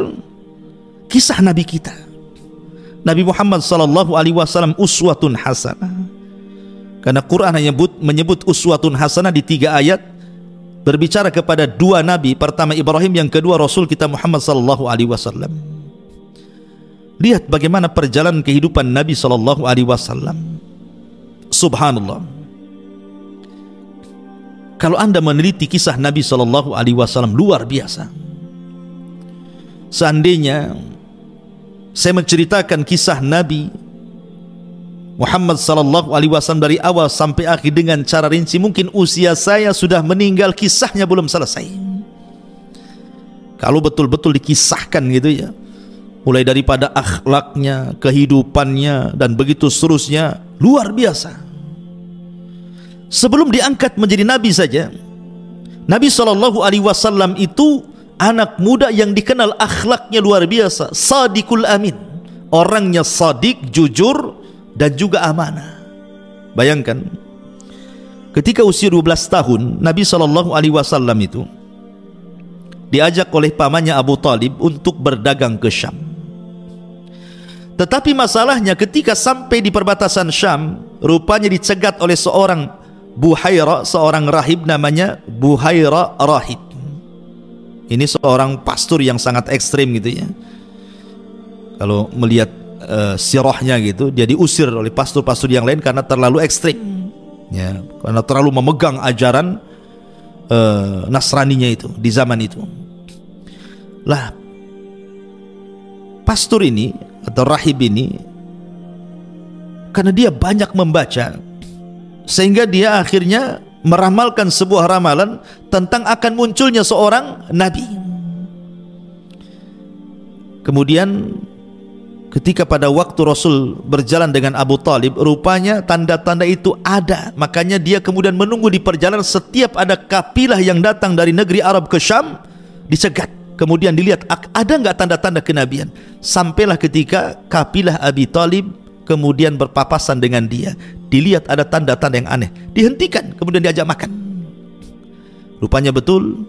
kisah Nabi kita. Nabi Muhammad sallallahu alaihi wasallam uswatun hasanah. Karena Quran hanya menyebut, menyebut uswatun hasanah di tiga ayat berbicara kepada dua nabi pertama Ibrahim yang kedua Rasul kita Muhammad sallallahu alaihi wasallam. Lihat bagaimana perjalanan kehidupan Nabi sallallahu alaihi wasallam. Subhanallah. Kalau anda meneliti kisah Nabi sallallahu alaihi wasallam luar biasa. Seandainya saya menceritakan kisah Nabi Muhammad sallallahu alaihi wasallam dari awal sampai akhir dengan cara rinci mungkin usia saya sudah meninggal kisahnya belum selesai. Kalau betul-betul dikisahkan gitu ya. Mulai daripada akhlaknya, kehidupannya dan begitu seterusnya luar biasa. Sebelum diangkat menjadi nabi saja, Nabi sallallahu alaihi wasallam itu anak muda yang dikenal akhlaknya luar biasa, sadiqul amin. Orangnya sadik, jujur, dan juga amanah. Bayangkan ketika usia 12 tahun Nabi sallallahu alaihi wasallam itu diajak oleh pamannya Abu Talib untuk berdagang ke Syam. Tetapi masalahnya ketika sampai di perbatasan Syam, rupanya dicegat oleh seorang Buhaira, seorang rahib namanya Buhaira Rahib. Ini seorang pastor yang sangat ekstrim gitu ya. Kalau melihat uh, sirahnya gitu dia diusir oleh pastor-pastor yang lain karena terlalu ekstrim ya karena terlalu memegang ajaran uh, Nasraninya itu di zaman itu. Lah pastor ini atau rahib ini karena dia banyak membaca sehingga dia akhirnya meramalkan sebuah ramalan tentang akan munculnya seorang nabi. Kemudian ketika pada waktu Rasul berjalan dengan Abu Talib rupanya tanda-tanda itu ada. Makanya dia kemudian menunggu di perjalanan setiap ada kapilah yang datang dari negeri Arab ke Syam dicegat. Kemudian dilihat ada nggak tanda-tanda kenabian? Sampailah ketika kapilah Abi Talib kemudian berpapasan dengan dia. Dilihat ada tanda-tanda yang aneh. Dihentikan kemudian diajak makan. Rupanya betul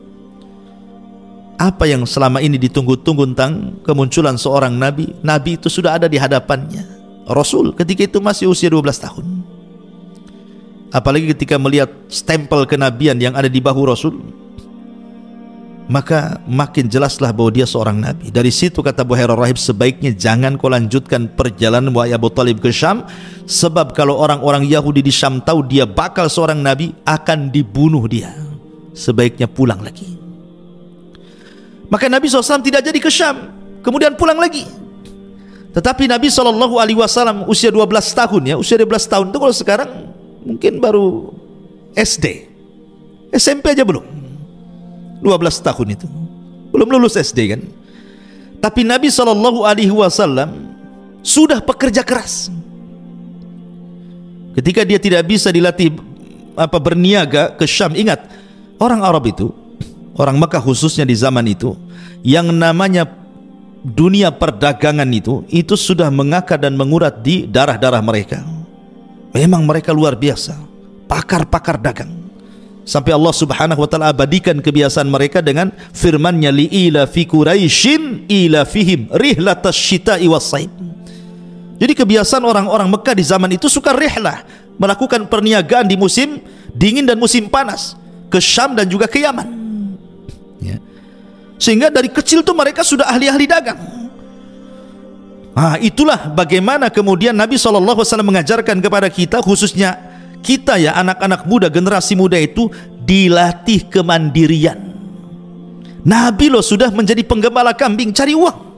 apa yang selama ini ditunggu-tunggu tentang kemunculan seorang nabi nabi itu sudah ada di hadapannya. Rasul ketika itu masih usia 12 tahun. Apalagi ketika melihat stempel kenabian yang ada di bahu rasul maka makin jelaslah bahwa dia seorang nabi. Dari situ kata Buhairah Rahib sebaiknya jangan kau lanjutkan perjalanan wahai Abu Talib ke Syam sebab kalau orang-orang Yahudi di Syam tahu dia bakal seorang nabi akan dibunuh dia. Sebaiknya pulang lagi maka Nabi SAW tidak jadi ke Syam. Kemudian pulang lagi. Tetapi Nabi SAW usia 12 tahun ya usia 12 tahun itu kalau sekarang mungkin baru SD SMP aja belum. 12 tahun itu. Belum lulus SD kan. Tapi Nabi SAW sudah pekerja keras. Ketika dia tidak bisa dilatih apa berniaga ke Syam ingat orang Arab itu orang Mekah khususnya di zaman itu yang namanya dunia perdagangan itu itu sudah mengakar dan mengurat di darah-darah mereka. Memang mereka luar biasa pakar-pakar dagang. Sampai Allah Subhanahu wa taala abadikan kebiasaan mereka dengan firman-Nya li ila fi quraisyin ila fihim rihlatas syita'i was jadi kebiasaan orang-orang Mekah di zaman itu suka rihlah melakukan perniagaan di musim dingin dan musim panas ke Syam dan juga ke Yaman ya. sehingga dari kecil tuh mereka sudah ahli-ahli dagang. Nah itulah bagaimana kemudian Nabi SAW mengajarkan kepada kita khususnya kita ya anak-anak muda generasi muda itu dilatih kemandirian. Nabi loh sudah menjadi penggembala kambing cari uang.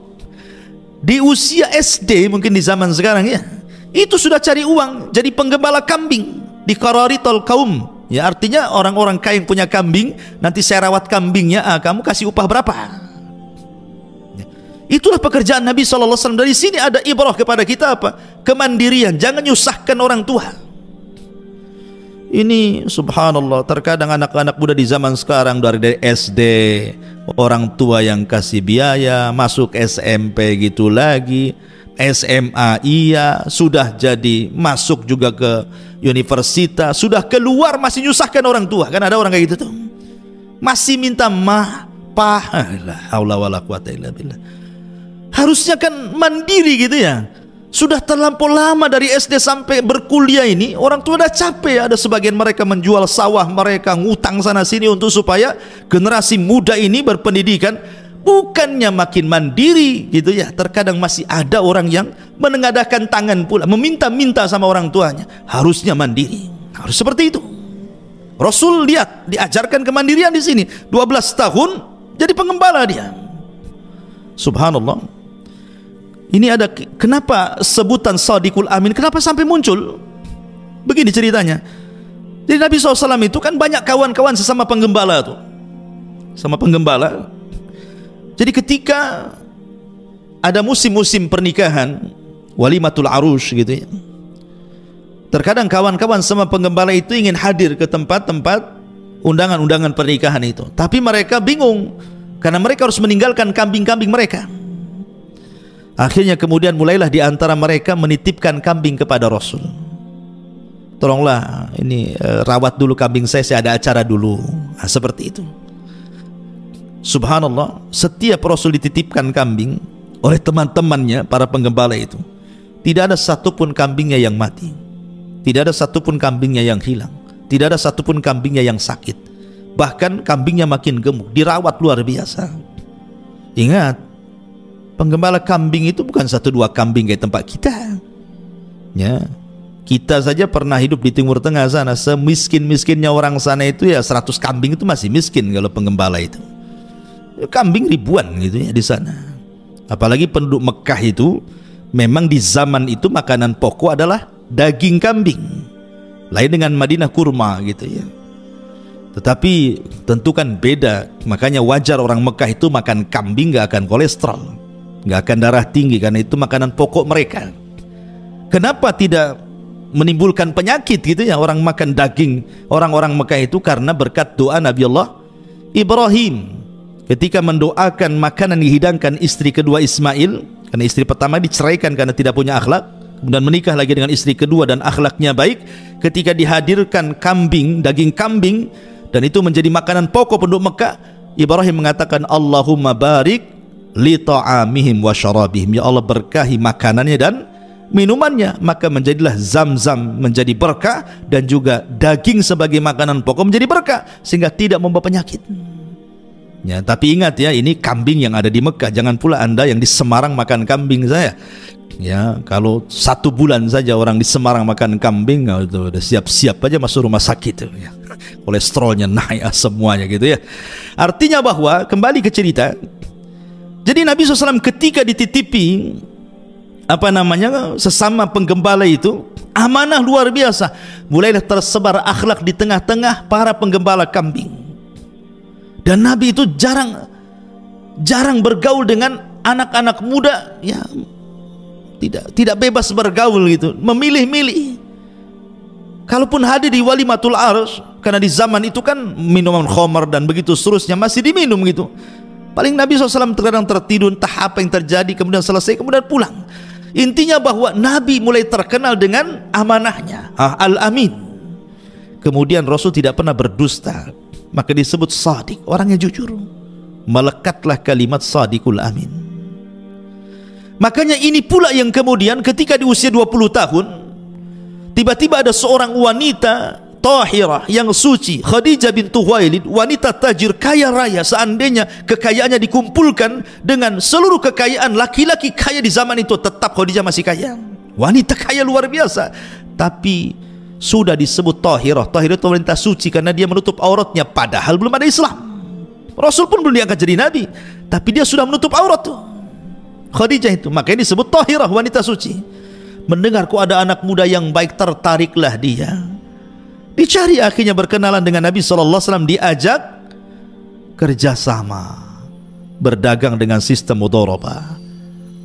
Di usia SD mungkin di zaman sekarang ya itu sudah cari uang jadi penggembala kambing di Kararitol kaum Ya artinya orang-orang kaya yang punya kambing nanti saya rawat kambingnya, ah, kamu kasih upah berapa? Ya. Itulah pekerjaan Nabi SAW Dari sini ada ibrah kepada kita apa? Kemandirian, jangan nyusahkan orang tua Ini subhanallah Terkadang anak-anak muda di zaman sekarang Dari, dari SD Orang tua yang kasih biaya Masuk SMP gitu lagi SMA iya Sudah jadi masuk juga ke universitas sudah keluar masih nyusahkan orang tua. Kan ada orang kayak gitu tuh. Masih minta mah pah. Wala quwata illa billah. Harusnya kan mandiri gitu ya. Sudah terlampau lama dari SD sampai berkuliah ini orang tua udah capek. Ada sebagian mereka menjual sawah mereka ngutang sana sini untuk supaya generasi muda ini berpendidikan bukannya makin mandiri gitu ya. Terkadang masih ada orang yang menengadahkan tangan pula meminta-minta sama orang tuanya. Harusnya mandiri. Harus seperti itu. Rasul lihat diajarkan kemandirian di sini. 12 tahun jadi pengembala dia. Subhanallah. Ini ada kenapa sebutan Sadiqul Amin kenapa sampai muncul? Begini ceritanya. Jadi Nabi SAW itu kan banyak kawan-kawan sesama penggembala tuh. Sama penggembala jadi ketika ada musim-musim pernikahan, walimatul arush gitu ya. Terkadang kawan-kawan sama penggembala itu ingin hadir ke tempat-tempat undangan-undangan pernikahan itu. Tapi mereka bingung karena mereka harus meninggalkan kambing-kambing mereka. Akhirnya kemudian mulailah di antara mereka menitipkan kambing kepada Rasul. Tolonglah ini eh, rawat dulu kambing saya, saya ada acara dulu. Nah, seperti itu. Subhanallah, setiap Rasul dititipkan kambing oleh teman-temannya para penggembala itu, tidak ada satupun kambingnya yang mati, tidak ada satupun kambingnya yang hilang, tidak ada satupun kambingnya yang sakit. Bahkan kambingnya makin gemuk, dirawat luar biasa. Ingat, penggembala kambing itu bukan satu dua kambing kayak tempat kita. Ya, kita saja pernah hidup di Timur Tengah sana, semiskin-miskinnya orang sana itu ya 100 kambing itu masih miskin kalau penggembala itu kambing ribuan gitu ya di sana. Apalagi penduduk Mekah itu memang di zaman itu makanan pokok adalah daging kambing. Lain dengan Madinah kurma gitu ya. Tetapi tentu kan beda, makanya wajar orang Mekah itu makan kambing gak akan kolesterol, gak akan darah tinggi karena itu makanan pokok mereka. Kenapa tidak menimbulkan penyakit gitu ya orang makan daging orang-orang Mekah itu karena berkat doa Nabi Allah Ibrahim ketika mendoakan makanan dihidangkan istri kedua Ismail karena istri pertama diceraikan karena tidak punya akhlak kemudian menikah lagi dengan istri kedua dan akhlaknya baik ketika dihadirkan kambing daging kambing dan itu menjadi makanan pokok penduduk Mekah Ibrahim mengatakan Allahumma barik li ta'amihim wa syarabihim. Ya Allah berkahi makanannya dan minumannya. Maka menjadilah zam-zam menjadi berkah dan juga daging sebagai makanan pokok menjadi berkah sehingga tidak membawa penyakit Ya, tapi ingat ya, ini kambing yang ada di Mekah. Jangan pula anda yang di Semarang makan kambing saya. Ya, kalau satu bulan saja orang di Semarang makan kambing, oh, itu udah siap-siap aja masuk rumah sakit. Ya. Kolesterolnya naik semuanya gitu ya. Artinya bahwa kembali ke cerita. Jadi Nabi SAW ketika dititipi apa namanya sesama penggembala itu amanah luar biasa. Mulailah tersebar akhlak di tengah-tengah para penggembala kambing dan Nabi itu jarang jarang bergaul dengan anak-anak muda ya tidak tidak bebas bergaul gitu memilih-milih. Kalaupun hadir di walimatul arus karena di zaman itu kan minuman khamar dan begitu seterusnya masih diminum gitu. Paling Nabi SAW terkadang tertidur entah apa yang terjadi kemudian selesai kemudian pulang. Intinya bahwa Nabi mulai terkenal dengan amanahnya ah, al-amin. Kemudian Rasul tidak pernah berdusta maka disebut sadiq orang yang jujur. Melekatlah kalimat sadiqul amin. Makanya ini pula yang kemudian ketika di usia 20 tahun tiba-tiba ada seorang wanita tahirah yang suci Khadijah bintu Huwailid wanita tajir kaya raya. Seandainya kekayaannya dikumpulkan dengan seluruh kekayaan laki-laki kaya di zaman itu tetap Khadijah masih kaya. Wanita kaya luar biasa. Tapi sudah disebut tahirah. Tahirah itu wanita suci karena dia menutup auratnya. Padahal belum ada Islam. Rasul pun belum diangkat jadi nabi. Tapi dia sudah menutup aurat tuh. Khadijah itu. Makanya disebut tahirah wanita suci. Mendengar kok ada anak muda yang baik tertariklah dia. Dicari akhirnya berkenalan dengan Nabi SAW diajak kerjasama. Berdagang dengan sistem mudorobah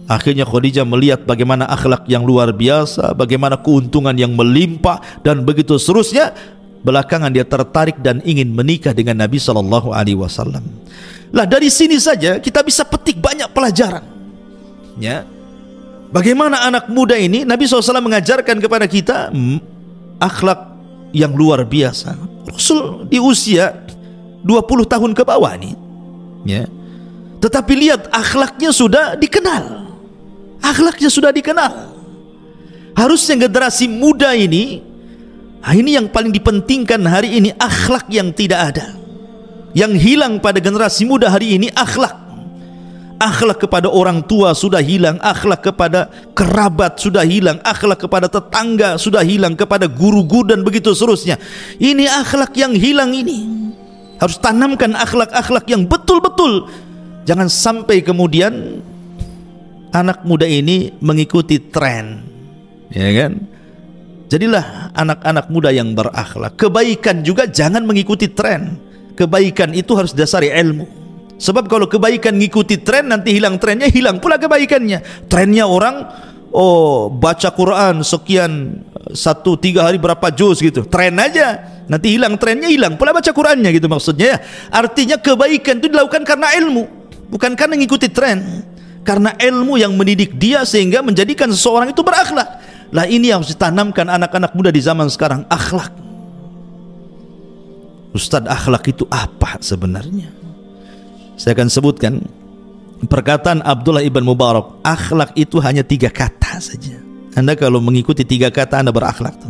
Akhirnya Khadijah melihat bagaimana akhlak yang luar biasa, bagaimana keuntungan yang melimpah dan begitu seterusnya. Belakangan dia tertarik dan ingin menikah dengan Nabi sallallahu alaihi wasallam. Lah dari sini saja kita bisa petik banyak pelajaran. Ya. Bagaimana anak muda ini Nabi SAW mengajarkan kepada kita hmm, akhlak yang luar biasa. Rasul di usia 20 tahun ke bawah nih. Ya. Tetapi lihat akhlaknya sudah dikenal akhlaknya sudah dikenal harusnya generasi muda ini nah ini yang paling dipentingkan hari ini akhlak yang tidak ada yang hilang pada generasi muda hari ini akhlak akhlak kepada orang tua sudah hilang, akhlak kepada kerabat sudah hilang, akhlak kepada tetangga sudah hilang, kepada guru-guru dan begitu seterusnya. Ini akhlak yang hilang ini. Harus tanamkan akhlak-akhlak yang betul-betul. Jangan sampai kemudian anak muda ini mengikuti tren. Ya kan? Jadilah anak-anak muda yang berakhlak. Kebaikan juga jangan mengikuti tren. Kebaikan itu harus dasari ilmu. Sebab kalau kebaikan ngikuti tren nanti hilang trennya, hilang pula kebaikannya. Trennya orang oh baca Quran sekian satu tiga hari berapa juz gitu. Tren aja. Nanti hilang trennya, hilang pula baca Qurannya gitu maksudnya ya. Artinya kebaikan itu dilakukan karena ilmu, bukan karena ngikuti tren. Karena ilmu yang mendidik dia sehingga menjadikan seseorang itu berakhlak. Lah ini yang harus ditanamkan anak-anak muda di zaman sekarang, akhlak. Ustaz akhlak itu apa sebenarnya? Saya akan sebutkan perkataan Abdullah ibn Mubarak, akhlak itu hanya tiga kata saja. Anda kalau mengikuti tiga kata Anda berakhlak.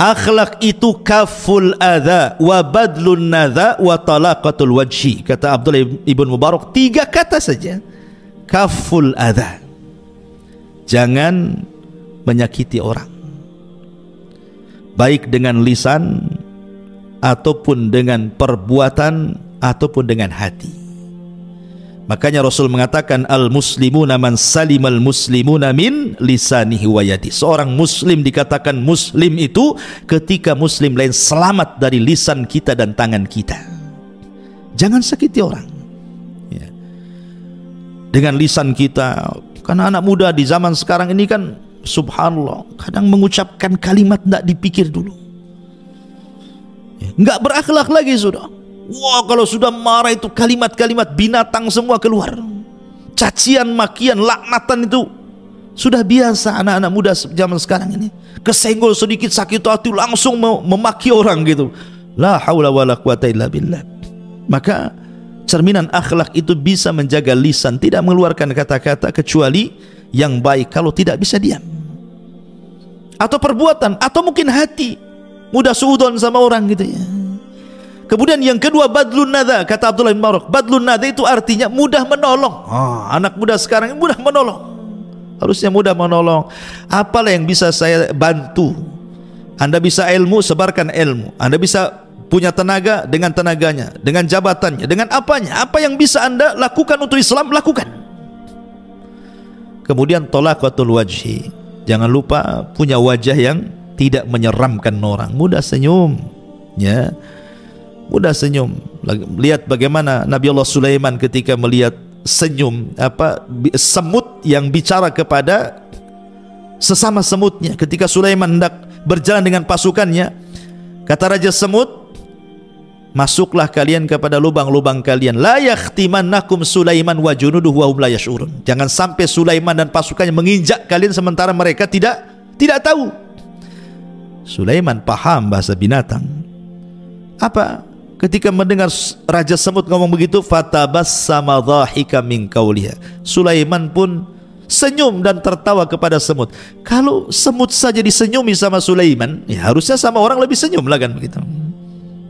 Akhlak itu kaful adha wa badlun nadha wa talaqatul wajhi. Kata Abdullah ibn Mubarak, tiga kata saja. Kaful adha. Jangan menyakiti orang. Baik dengan lisan ataupun dengan perbuatan ataupun dengan hati. Makanya Rasul mengatakan al muslimuna man salimal muslimuna min lisanihi wa yadi. Seorang muslim dikatakan muslim itu ketika muslim lain selamat dari lisan kita dan tangan kita. Jangan sakiti orang. Dengan lisan kita karena anak muda di zaman sekarang ini kan subhanallah kadang mengucapkan kalimat tidak dipikir dulu. Enggak berakhlak lagi sudah Wah kalau sudah marah itu kalimat-kalimat binatang semua keluar. Cacian, makian, laknatan itu sudah biasa anak-anak muda zaman sekarang ini. Kesenggol sedikit sakit hati langsung memaki orang gitu. La haula wala quwata illa billah. Maka cerminan akhlak itu bisa menjaga lisan tidak mengeluarkan kata-kata kecuali yang baik kalau tidak bisa diam. Atau perbuatan atau mungkin hati mudah suudon sama orang gitu ya Kemudian yang kedua badlun nada kata Abdullah bin Marok. Badlun nada itu artinya mudah menolong. Oh, anak muda sekarang mudah menolong. Harusnya mudah menolong. Apalah yang bisa saya bantu? Anda bisa ilmu, sebarkan ilmu. Anda bisa punya tenaga dengan tenaganya, dengan jabatannya, dengan apanya? Apa yang bisa Anda lakukan untuk Islam, lakukan. Kemudian tolakatul wajhi. Jangan lupa punya wajah yang tidak menyeramkan orang. Mudah senyum. Ya mudah senyum lihat bagaimana Nabi Allah Sulaiman ketika melihat senyum apa semut yang bicara kepada sesama semutnya ketika Sulaiman hendak berjalan dengan pasukannya kata raja semut masuklah kalian kepada lubang-lubang kalian la yakhtimannakum Sulaiman wa junuduhu wa hum jangan sampai Sulaiman dan pasukannya menginjak kalian sementara mereka tidak tidak tahu Sulaiman paham bahasa binatang apa Ketika mendengar Raja Semut ngomong begitu, fatabassama dhahika min qawliha. Sulaiman pun senyum dan tertawa kepada semut. Kalau semut saja disenyumi sama Sulaiman, ya harusnya sama orang lebih senyum lah kan begitu.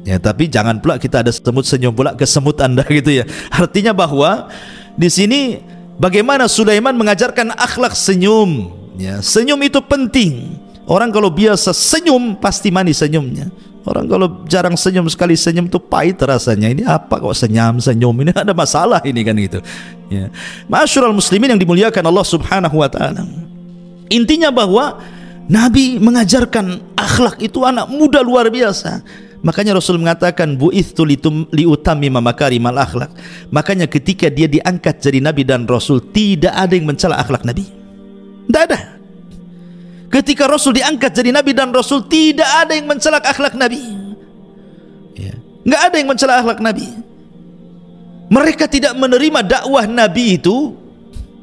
Ya, tapi jangan pula kita ada semut senyum pula ke semut Anda gitu ya. Artinya bahwa di sini bagaimana Sulaiman mengajarkan akhlak senyum. Ya, senyum itu penting. Orang kalau biasa senyum pasti manis senyumnya. Orang kalau jarang senyum sekali senyum tuh pahit rasanya. Ini apa kok senyum senyum ini ada masalah ini kan gitu. Ya. Masyurul muslimin yang dimuliakan Allah Subhanahu wa taala. Intinya bahwa Nabi mengajarkan akhlak itu anak muda luar biasa. Makanya Rasul mengatakan bu'ithu liutamima makarimal akhlak. Makanya ketika dia diangkat jadi nabi dan rasul tidak ada yang mencela akhlak Nabi. Tidak ada. Ketika Rasul diangkat jadi Nabi dan Rasul tidak ada yang mencela akhlak Nabi. Ya. Nggak ada yang mencela akhlak Nabi. Mereka tidak menerima dakwah Nabi itu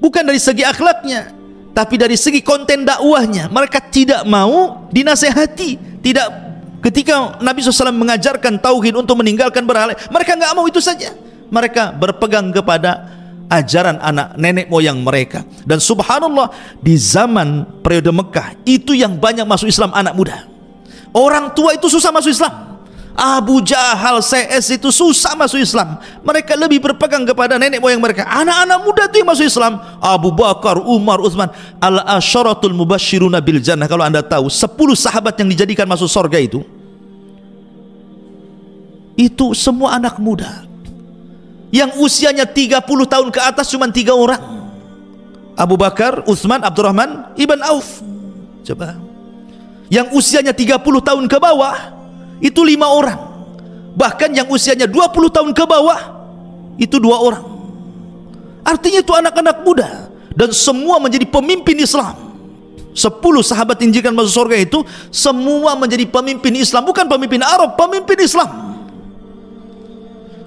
bukan dari segi akhlaknya, tapi dari segi konten dakwahnya. Mereka tidak mau dinasehati, tidak ketika Nabi SAW mengajarkan tauhid untuk meninggalkan berhala, mereka nggak mau itu saja. Mereka berpegang kepada ajaran anak nenek moyang mereka. Dan subhanallah di zaman periode Mekah itu yang banyak masuk Islam anak muda. Orang tua itu susah masuk Islam Abu Jahal, CS itu susah masuk Islam. Mereka lebih berpegang kepada nenek moyang mereka. Anak-anak muda itu yang masuk Islam. Abu Bakar, Umar, Uthman. Al-Asharatul Mubashiruna bil Jannah. Kalau anda tahu, 10 sahabat yang dijadikan masuk sorga itu. Itu semua anak muda. Yang usianya 30 tahun ke atas cuma tiga orang. Abu Bakar, Uthman, Abdurrahman, Ibn Auf. Coba. Yang usianya 30 tahun ke bawah itu lima orang. Bahkan yang usianya 20 tahun ke bawah itu dua orang. Artinya itu anak-anak muda. Dan semua menjadi pemimpin Islam. Sepuluh sahabat injikan masuk surga itu semua menjadi pemimpin Islam. Bukan pemimpin Arab, pemimpin Islam.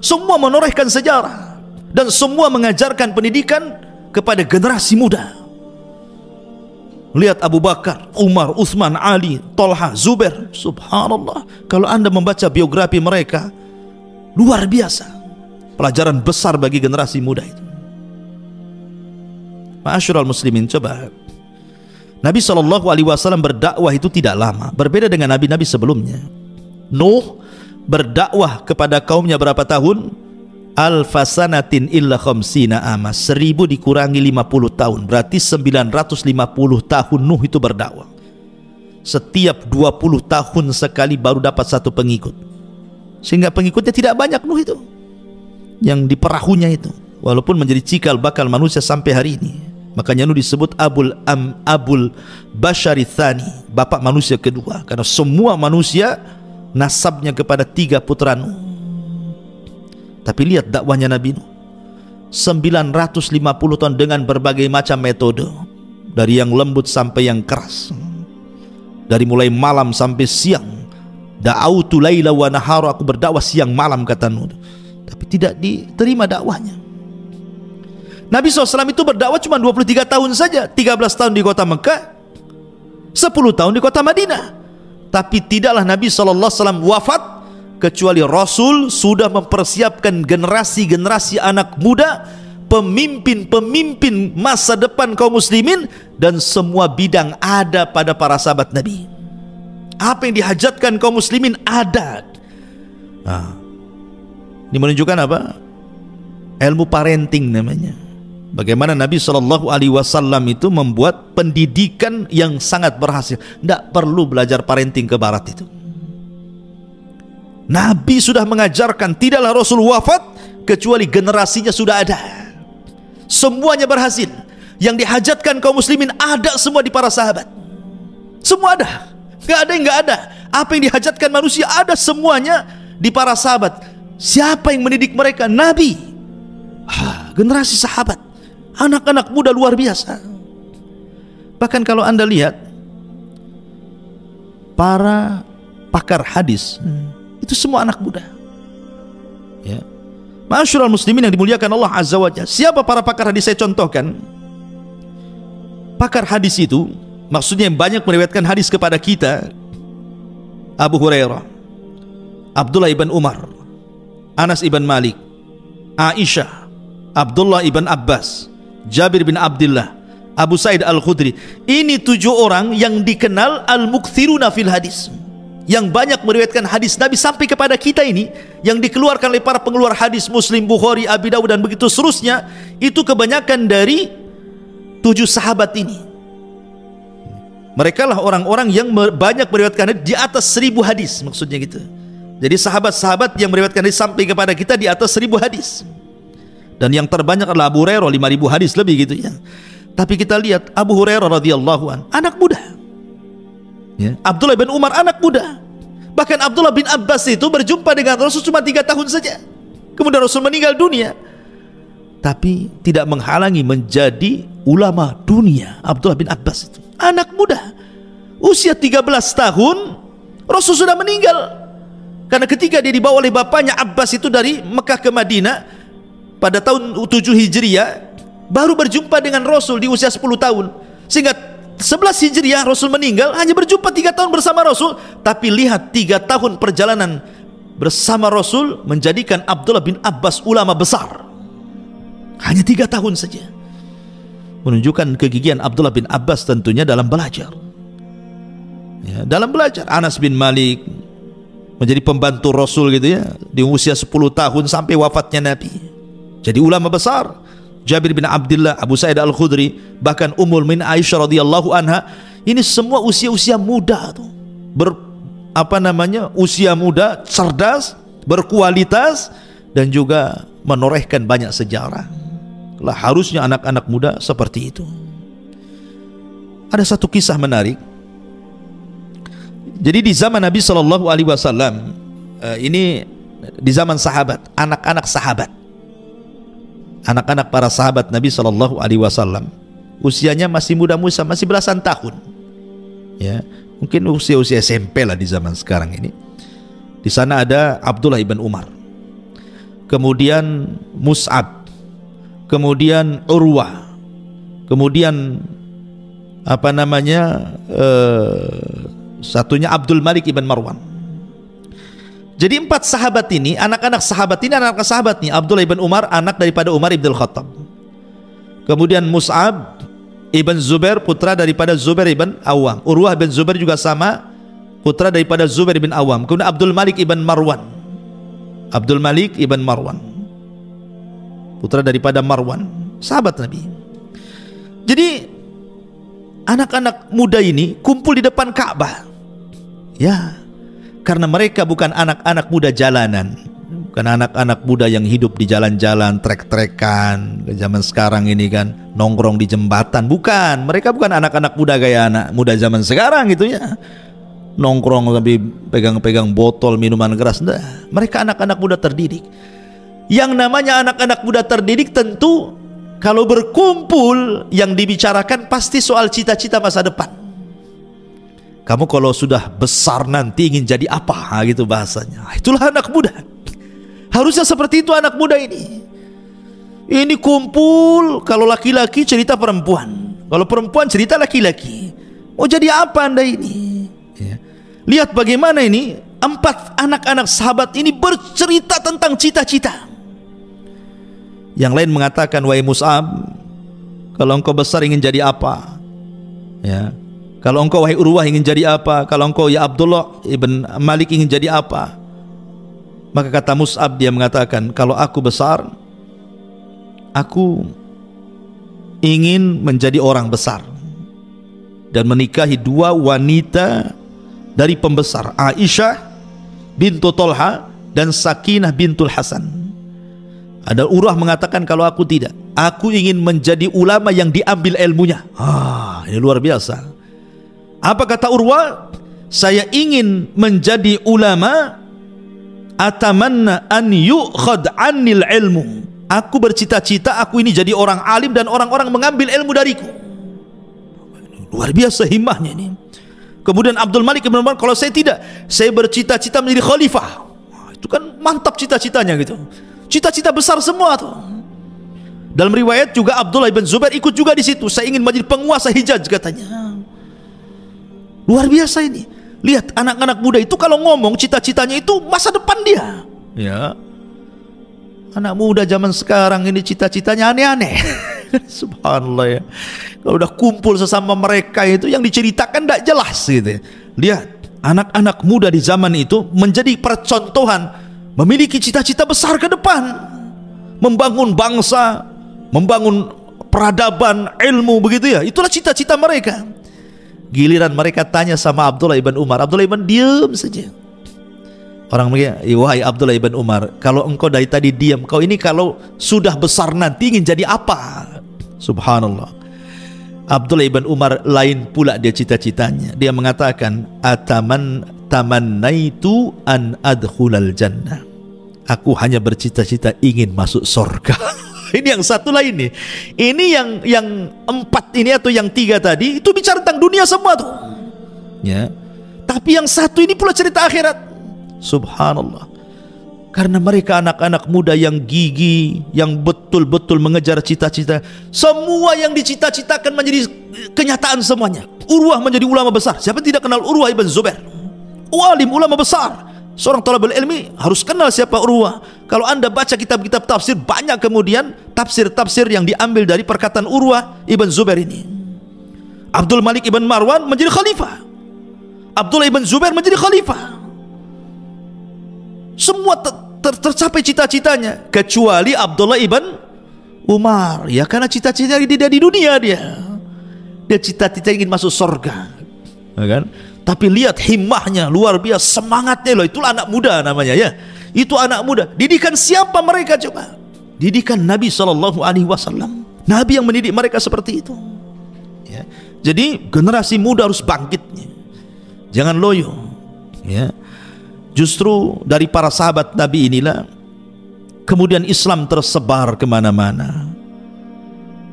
Semua menorehkan sejarah. Dan semua mengajarkan pendidikan kepada generasi muda Lihat Abu Bakar, Umar, Uthman, Ali, Tolha, Zubair. Subhanallah. Kalau anda membaca biografi mereka, luar biasa. Pelajaran besar bagi generasi muda itu. Ma'asyiral muslimin, coba. Nabi SAW berdakwah itu tidak lama. Berbeda dengan nabi-nabi sebelumnya. Nuh berdakwah kepada kaumnya berapa tahun? Alfasanatin illa khamsina ama. Seribu dikurangi 50 tahun. Berarti 950 tahun Nuh itu berdakwah. Setiap 20 tahun sekali baru dapat satu pengikut. Sehingga pengikutnya tidak banyak Nuh itu. Yang di perahunya itu. Walaupun menjadi cikal bakal manusia sampai hari ini. Makanya Nuh disebut Abul Am Abul Bashari Thani bapak manusia kedua. Karena semua manusia nasabnya kepada tiga putra Nuh tapi lihat dakwahnya Nabi Nuh. 950 tahun dengan berbagai macam metode. Dari yang lembut sampai yang keras. Dari mulai malam sampai siang. Da'autu laila wa naharu aku berdakwah siang malam kata Nuh. Tapi tidak diterima dakwahnya. Nabi SAW itu berdakwah cuma 23 tahun saja. 13 tahun di kota Mekah. 10 tahun di kota Madinah. Tapi tidaklah Nabi SAW wafat kecuali Rasul sudah mempersiapkan generasi-generasi anak muda pemimpin-pemimpin masa depan kaum muslimin dan semua bidang ada pada para sahabat Nabi. Apa yang dihajatkan kaum muslimin ada nah, ini menunjukkan apa? Ilmu parenting namanya. Bagaimana Nabi Wasallam itu membuat pendidikan yang sangat berhasil. Tidak perlu belajar parenting ke barat itu Nabi sudah mengajarkan tidaklah Rasul wafat kecuali generasinya sudah ada. Semuanya berhasil. Yang dihajatkan kaum muslimin ada semua di para sahabat. Semua ada. Gak ada yang gak ada. Apa yang dihajatkan manusia ada semuanya di para sahabat. Siapa yang mendidik mereka? Nabi. Generasi sahabat. Anak-anak muda luar biasa. Bahkan kalau anda lihat para pakar hadis hmm itu semua anak muda. Ya. Masyurul muslimin yang dimuliakan Allah Azza wa Jalla. Siapa para pakar hadis saya contohkan? Pakar hadis itu maksudnya yang banyak meriwayatkan hadis kepada kita Abu Hurairah, Abdullah ibn Umar, Anas ibn Malik, Aisyah, Abdullah ibn Abbas, Jabir bin Abdullah, Abu Said Al-Khudri. Ini tujuh orang yang dikenal al-mukthiruna fil hadis yang banyak meriwayatkan hadis Nabi sampai kepada kita ini yang dikeluarkan oleh para pengeluar hadis Muslim, Bukhari, Abi Dawud dan begitu seterusnya itu kebanyakan dari tujuh sahabat ini. Mereka lah orang-orang yang banyak meriwayatkan di atas seribu hadis maksudnya gitu. Jadi sahabat-sahabat yang meriwayatkan hadis sampai kepada kita di atas seribu hadis. Dan yang terbanyak adalah Abu Hurairah lima ribu hadis lebih gitu ya. Tapi kita lihat Abu Hurairah radhiyallahu an anak muda Ya. Abdullah bin Umar anak muda. Bahkan Abdullah bin Abbas itu berjumpa dengan Rasul cuma tiga tahun saja. Kemudian Rasul meninggal dunia. Tapi tidak menghalangi menjadi ulama dunia. Abdullah bin Abbas itu. Anak muda. Usia 13 tahun, Rasul sudah meninggal. Karena ketika dia dibawa oleh bapaknya Abbas itu dari Mekah ke Madinah pada tahun 7 Hijriah, baru berjumpa dengan Rasul di usia 10 tahun. Sehingga 11 Hijriah Rasul meninggal hanya berjumpa tiga tahun bersama Rasul. Tapi lihat tiga tahun perjalanan bersama Rasul menjadikan Abdullah bin Abbas ulama besar. Hanya tiga tahun saja. Menunjukkan kegigihan Abdullah bin Abbas tentunya dalam belajar. Ya, dalam belajar. Anas bin Malik menjadi pembantu Rasul gitu ya. Di usia 10 tahun sampai wafatnya Nabi. Jadi ulama besar Jabir bin Abdullah, Abu Sa'id Al-Khudri, bahkan Ummul Min Aisyah radhiyallahu anha, ini semua usia-usia muda tuh. Ber apa namanya? usia muda, cerdas, berkualitas dan juga menorehkan banyak sejarah. Lah harusnya anak-anak muda seperti itu. Ada satu kisah menarik. Jadi di zaman Nabi Shallallahu Alaihi Wasallam eh, ini di zaman sahabat, anak-anak sahabat, anak-anak para sahabat Nabi Shallallahu Alaihi Wasallam, usianya masih muda muda, masih belasan tahun, ya mungkin usia-usia SMP lah di zaman sekarang ini. Di sana ada Abdullah ibn Umar, kemudian Mus'ab, kemudian Urwah, kemudian apa namanya uh, satunya Abdul Malik ibn Marwan. Jadi empat sahabat ini, anak-anak sahabat ini, anak-anak sahabat nih, Abdullah ibn Umar, anak daripada Umar ibn Khattab. Kemudian Mus'ab ibn Zubair, putra daripada Zubair ibn Awam. Urwah ibn Zubair juga sama, putra daripada Zubair ibn Awam. Kemudian Abdul Malik ibn Marwan. Abdul Malik ibn Marwan. Putra daripada Marwan. Sahabat Nabi. Jadi anak-anak muda ini kumpul di depan Ka'bah. Ya, karena mereka bukan anak-anak muda jalanan, bukan anak-anak muda yang hidup di jalan-jalan, trek-trekan, zaman sekarang ini kan nongkrong di jembatan, bukan. Mereka bukan anak-anak muda gaya anak muda zaman sekarang gitu ya. Nongkrong tapi pegang-pegang botol minuman keras. Nah, mereka anak-anak muda terdidik. Yang namanya anak-anak muda terdidik tentu kalau berkumpul yang dibicarakan pasti soal cita-cita masa depan. Kamu kalau sudah besar nanti ingin jadi apa gitu bahasanya. Itulah anak muda. Harusnya seperti itu anak muda ini. Ini kumpul kalau laki-laki cerita perempuan. Kalau perempuan cerita laki-laki. Mau jadi apa anda ini? Ya. Lihat bagaimana ini empat anak-anak sahabat ini bercerita tentang cita-cita. Yang lain mengatakan wahai Mus'ab, kalau engkau besar ingin jadi apa? Ya. Kalau engkau wahai Urwah ingin jadi apa? Kalau engkau ya Abdullah ibn Malik ingin jadi apa? Maka kata Mus'ab dia mengatakan, kalau aku besar, aku ingin menjadi orang besar dan menikahi dua wanita dari pembesar Aisyah bintu Tolha dan Sakinah bintul Hasan ada Urwah mengatakan kalau aku tidak, aku ingin menjadi ulama yang diambil ilmunya. Ah, ini luar biasa. Apa kata Urwah? Saya ingin menjadi ulama atamanna an yu'khad anil ilmu. Aku bercita-cita aku ini jadi orang alim dan orang-orang mengambil ilmu dariku. Luar biasa himmahnya ini. Kemudian Abdul Malik bin kalau saya tidak, saya bercita-cita menjadi khalifah. Itu kan mantap cita-citanya gitu. Cita-cita besar semua tuh. Dalam riwayat juga Abdullah bin Zubair ikut juga di situ. Saya ingin menjadi penguasa Hijaz katanya. Luar biasa ini. Lihat anak-anak muda itu kalau ngomong cita-citanya itu masa depan dia. Ya. Anak muda zaman sekarang ini cita-citanya aneh-aneh. Subhanallah ya. Kalau udah kumpul sesama mereka itu yang diceritakan tidak jelas gitu. Ya. Lihat anak-anak muda di zaman itu menjadi percontohan memiliki cita-cita besar ke depan membangun bangsa membangun peradaban ilmu begitu ya itulah cita-cita mereka giliran mereka tanya sama Abdullah ibn Umar. Abdullah ibn diam saja. Orang mereka wahai Abdullah ibn Umar kalau engkau dari tadi diam kau ini kalau sudah besar nanti ingin jadi apa? Subhanallah. Abdullah ibn Umar lain pula dia cita-citanya. Dia mengatakan ataman tamannaitu an adkhulal jannah. Aku hanya bercita-cita ingin masuk surga. ini yang satu lain nih. Ini yang yang empat ini atau yang tiga tadi itu bicara tentang dunia semua tuh. Ya. Tapi yang satu ini pula cerita akhirat. Subhanallah. Karena mereka anak-anak muda yang gigi, yang betul-betul mengejar cita-cita. Semua yang dicita-citakan menjadi kenyataan semuanya. Urwah menjadi ulama besar. Siapa tidak kenal Urwah ibn Zubair? Walim ulama besar. Seorang talabul ilmi harus kenal siapa Urwah. Kalau anda baca kitab-kitab tafsir, banyak kemudian tafsir-tafsir yang diambil dari perkataan Urwah Ibn Zubair ini. Abdul Malik Ibn Marwan menjadi khalifah. Abdullah Ibn Zubair menjadi khalifah. semua ter, ter, tercapai cita-citanya kecuali Abdullah ibn Umar ya karena cita-citanya tidak di dunia dia dia cita-cita ingin masuk surga ya kan tapi lihat himmahnya luar biasa semangatnya loh. Itulah anak muda namanya ya. Itu anak muda. Didikan siapa mereka coba? Didikan Nabi Shallallahu Alaihi Wasallam. Nabi yang mendidik mereka seperti itu. Ya. jadi generasi muda harus bangkitnya. Jangan loyo ya. Justru dari para sahabat Nabi inilah kemudian Islam tersebar ke mana-mana.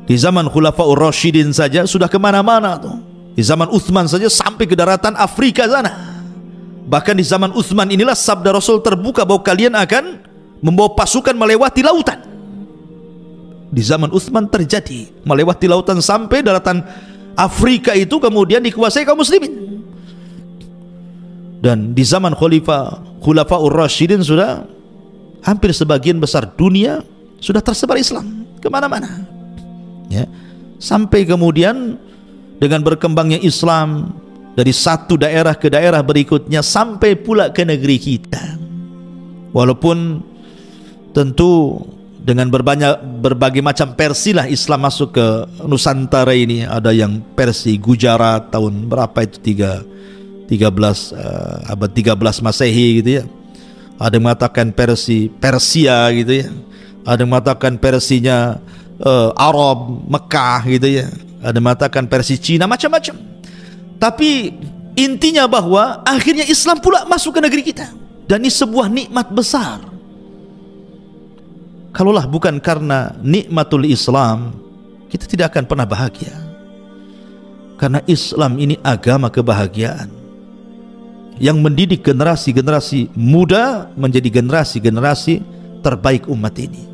Di zaman Khulafaur Rashidin saja sudah ke mana-mana tuh di zaman Uthman saja sampai ke daratan Afrika sana. Bahkan di zaman Uthman inilah sabda Rasul terbuka bahwa kalian akan membawa pasukan melewati lautan. Di zaman Uthman terjadi melewati lautan sampai daratan Afrika itu kemudian dikuasai kaum muslimin. Dan di zaman khalifah khulafaur rasyidin sudah hampir sebagian besar dunia sudah tersebar Islam ke mana-mana. Ya. Sampai kemudian dengan berkembangnya Islam dari satu daerah ke daerah berikutnya sampai pula ke negeri kita. Walaupun tentu dengan berbanyak berbagai macam versi lah Islam masuk ke Nusantara ini. Ada yang versi Gujarat tahun berapa itu? Tiga 13 uh, abad 13 Masehi gitu ya. Ada yang mengatakan versi Persia gitu ya. Ada yang mengatakan versinya uh, Arab Mekah gitu ya. Ada mengatakan versi Cina macam-macam. Tapi intinya bahwa akhirnya Islam pula masuk ke negeri kita. Dan ini sebuah nikmat besar. Kalaulah bukan karena nikmatul Islam, kita tidak akan pernah bahagia. Karena Islam ini agama kebahagiaan. Yang mendidik generasi-generasi muda menjadi generasi-generasi terbaik umat ini.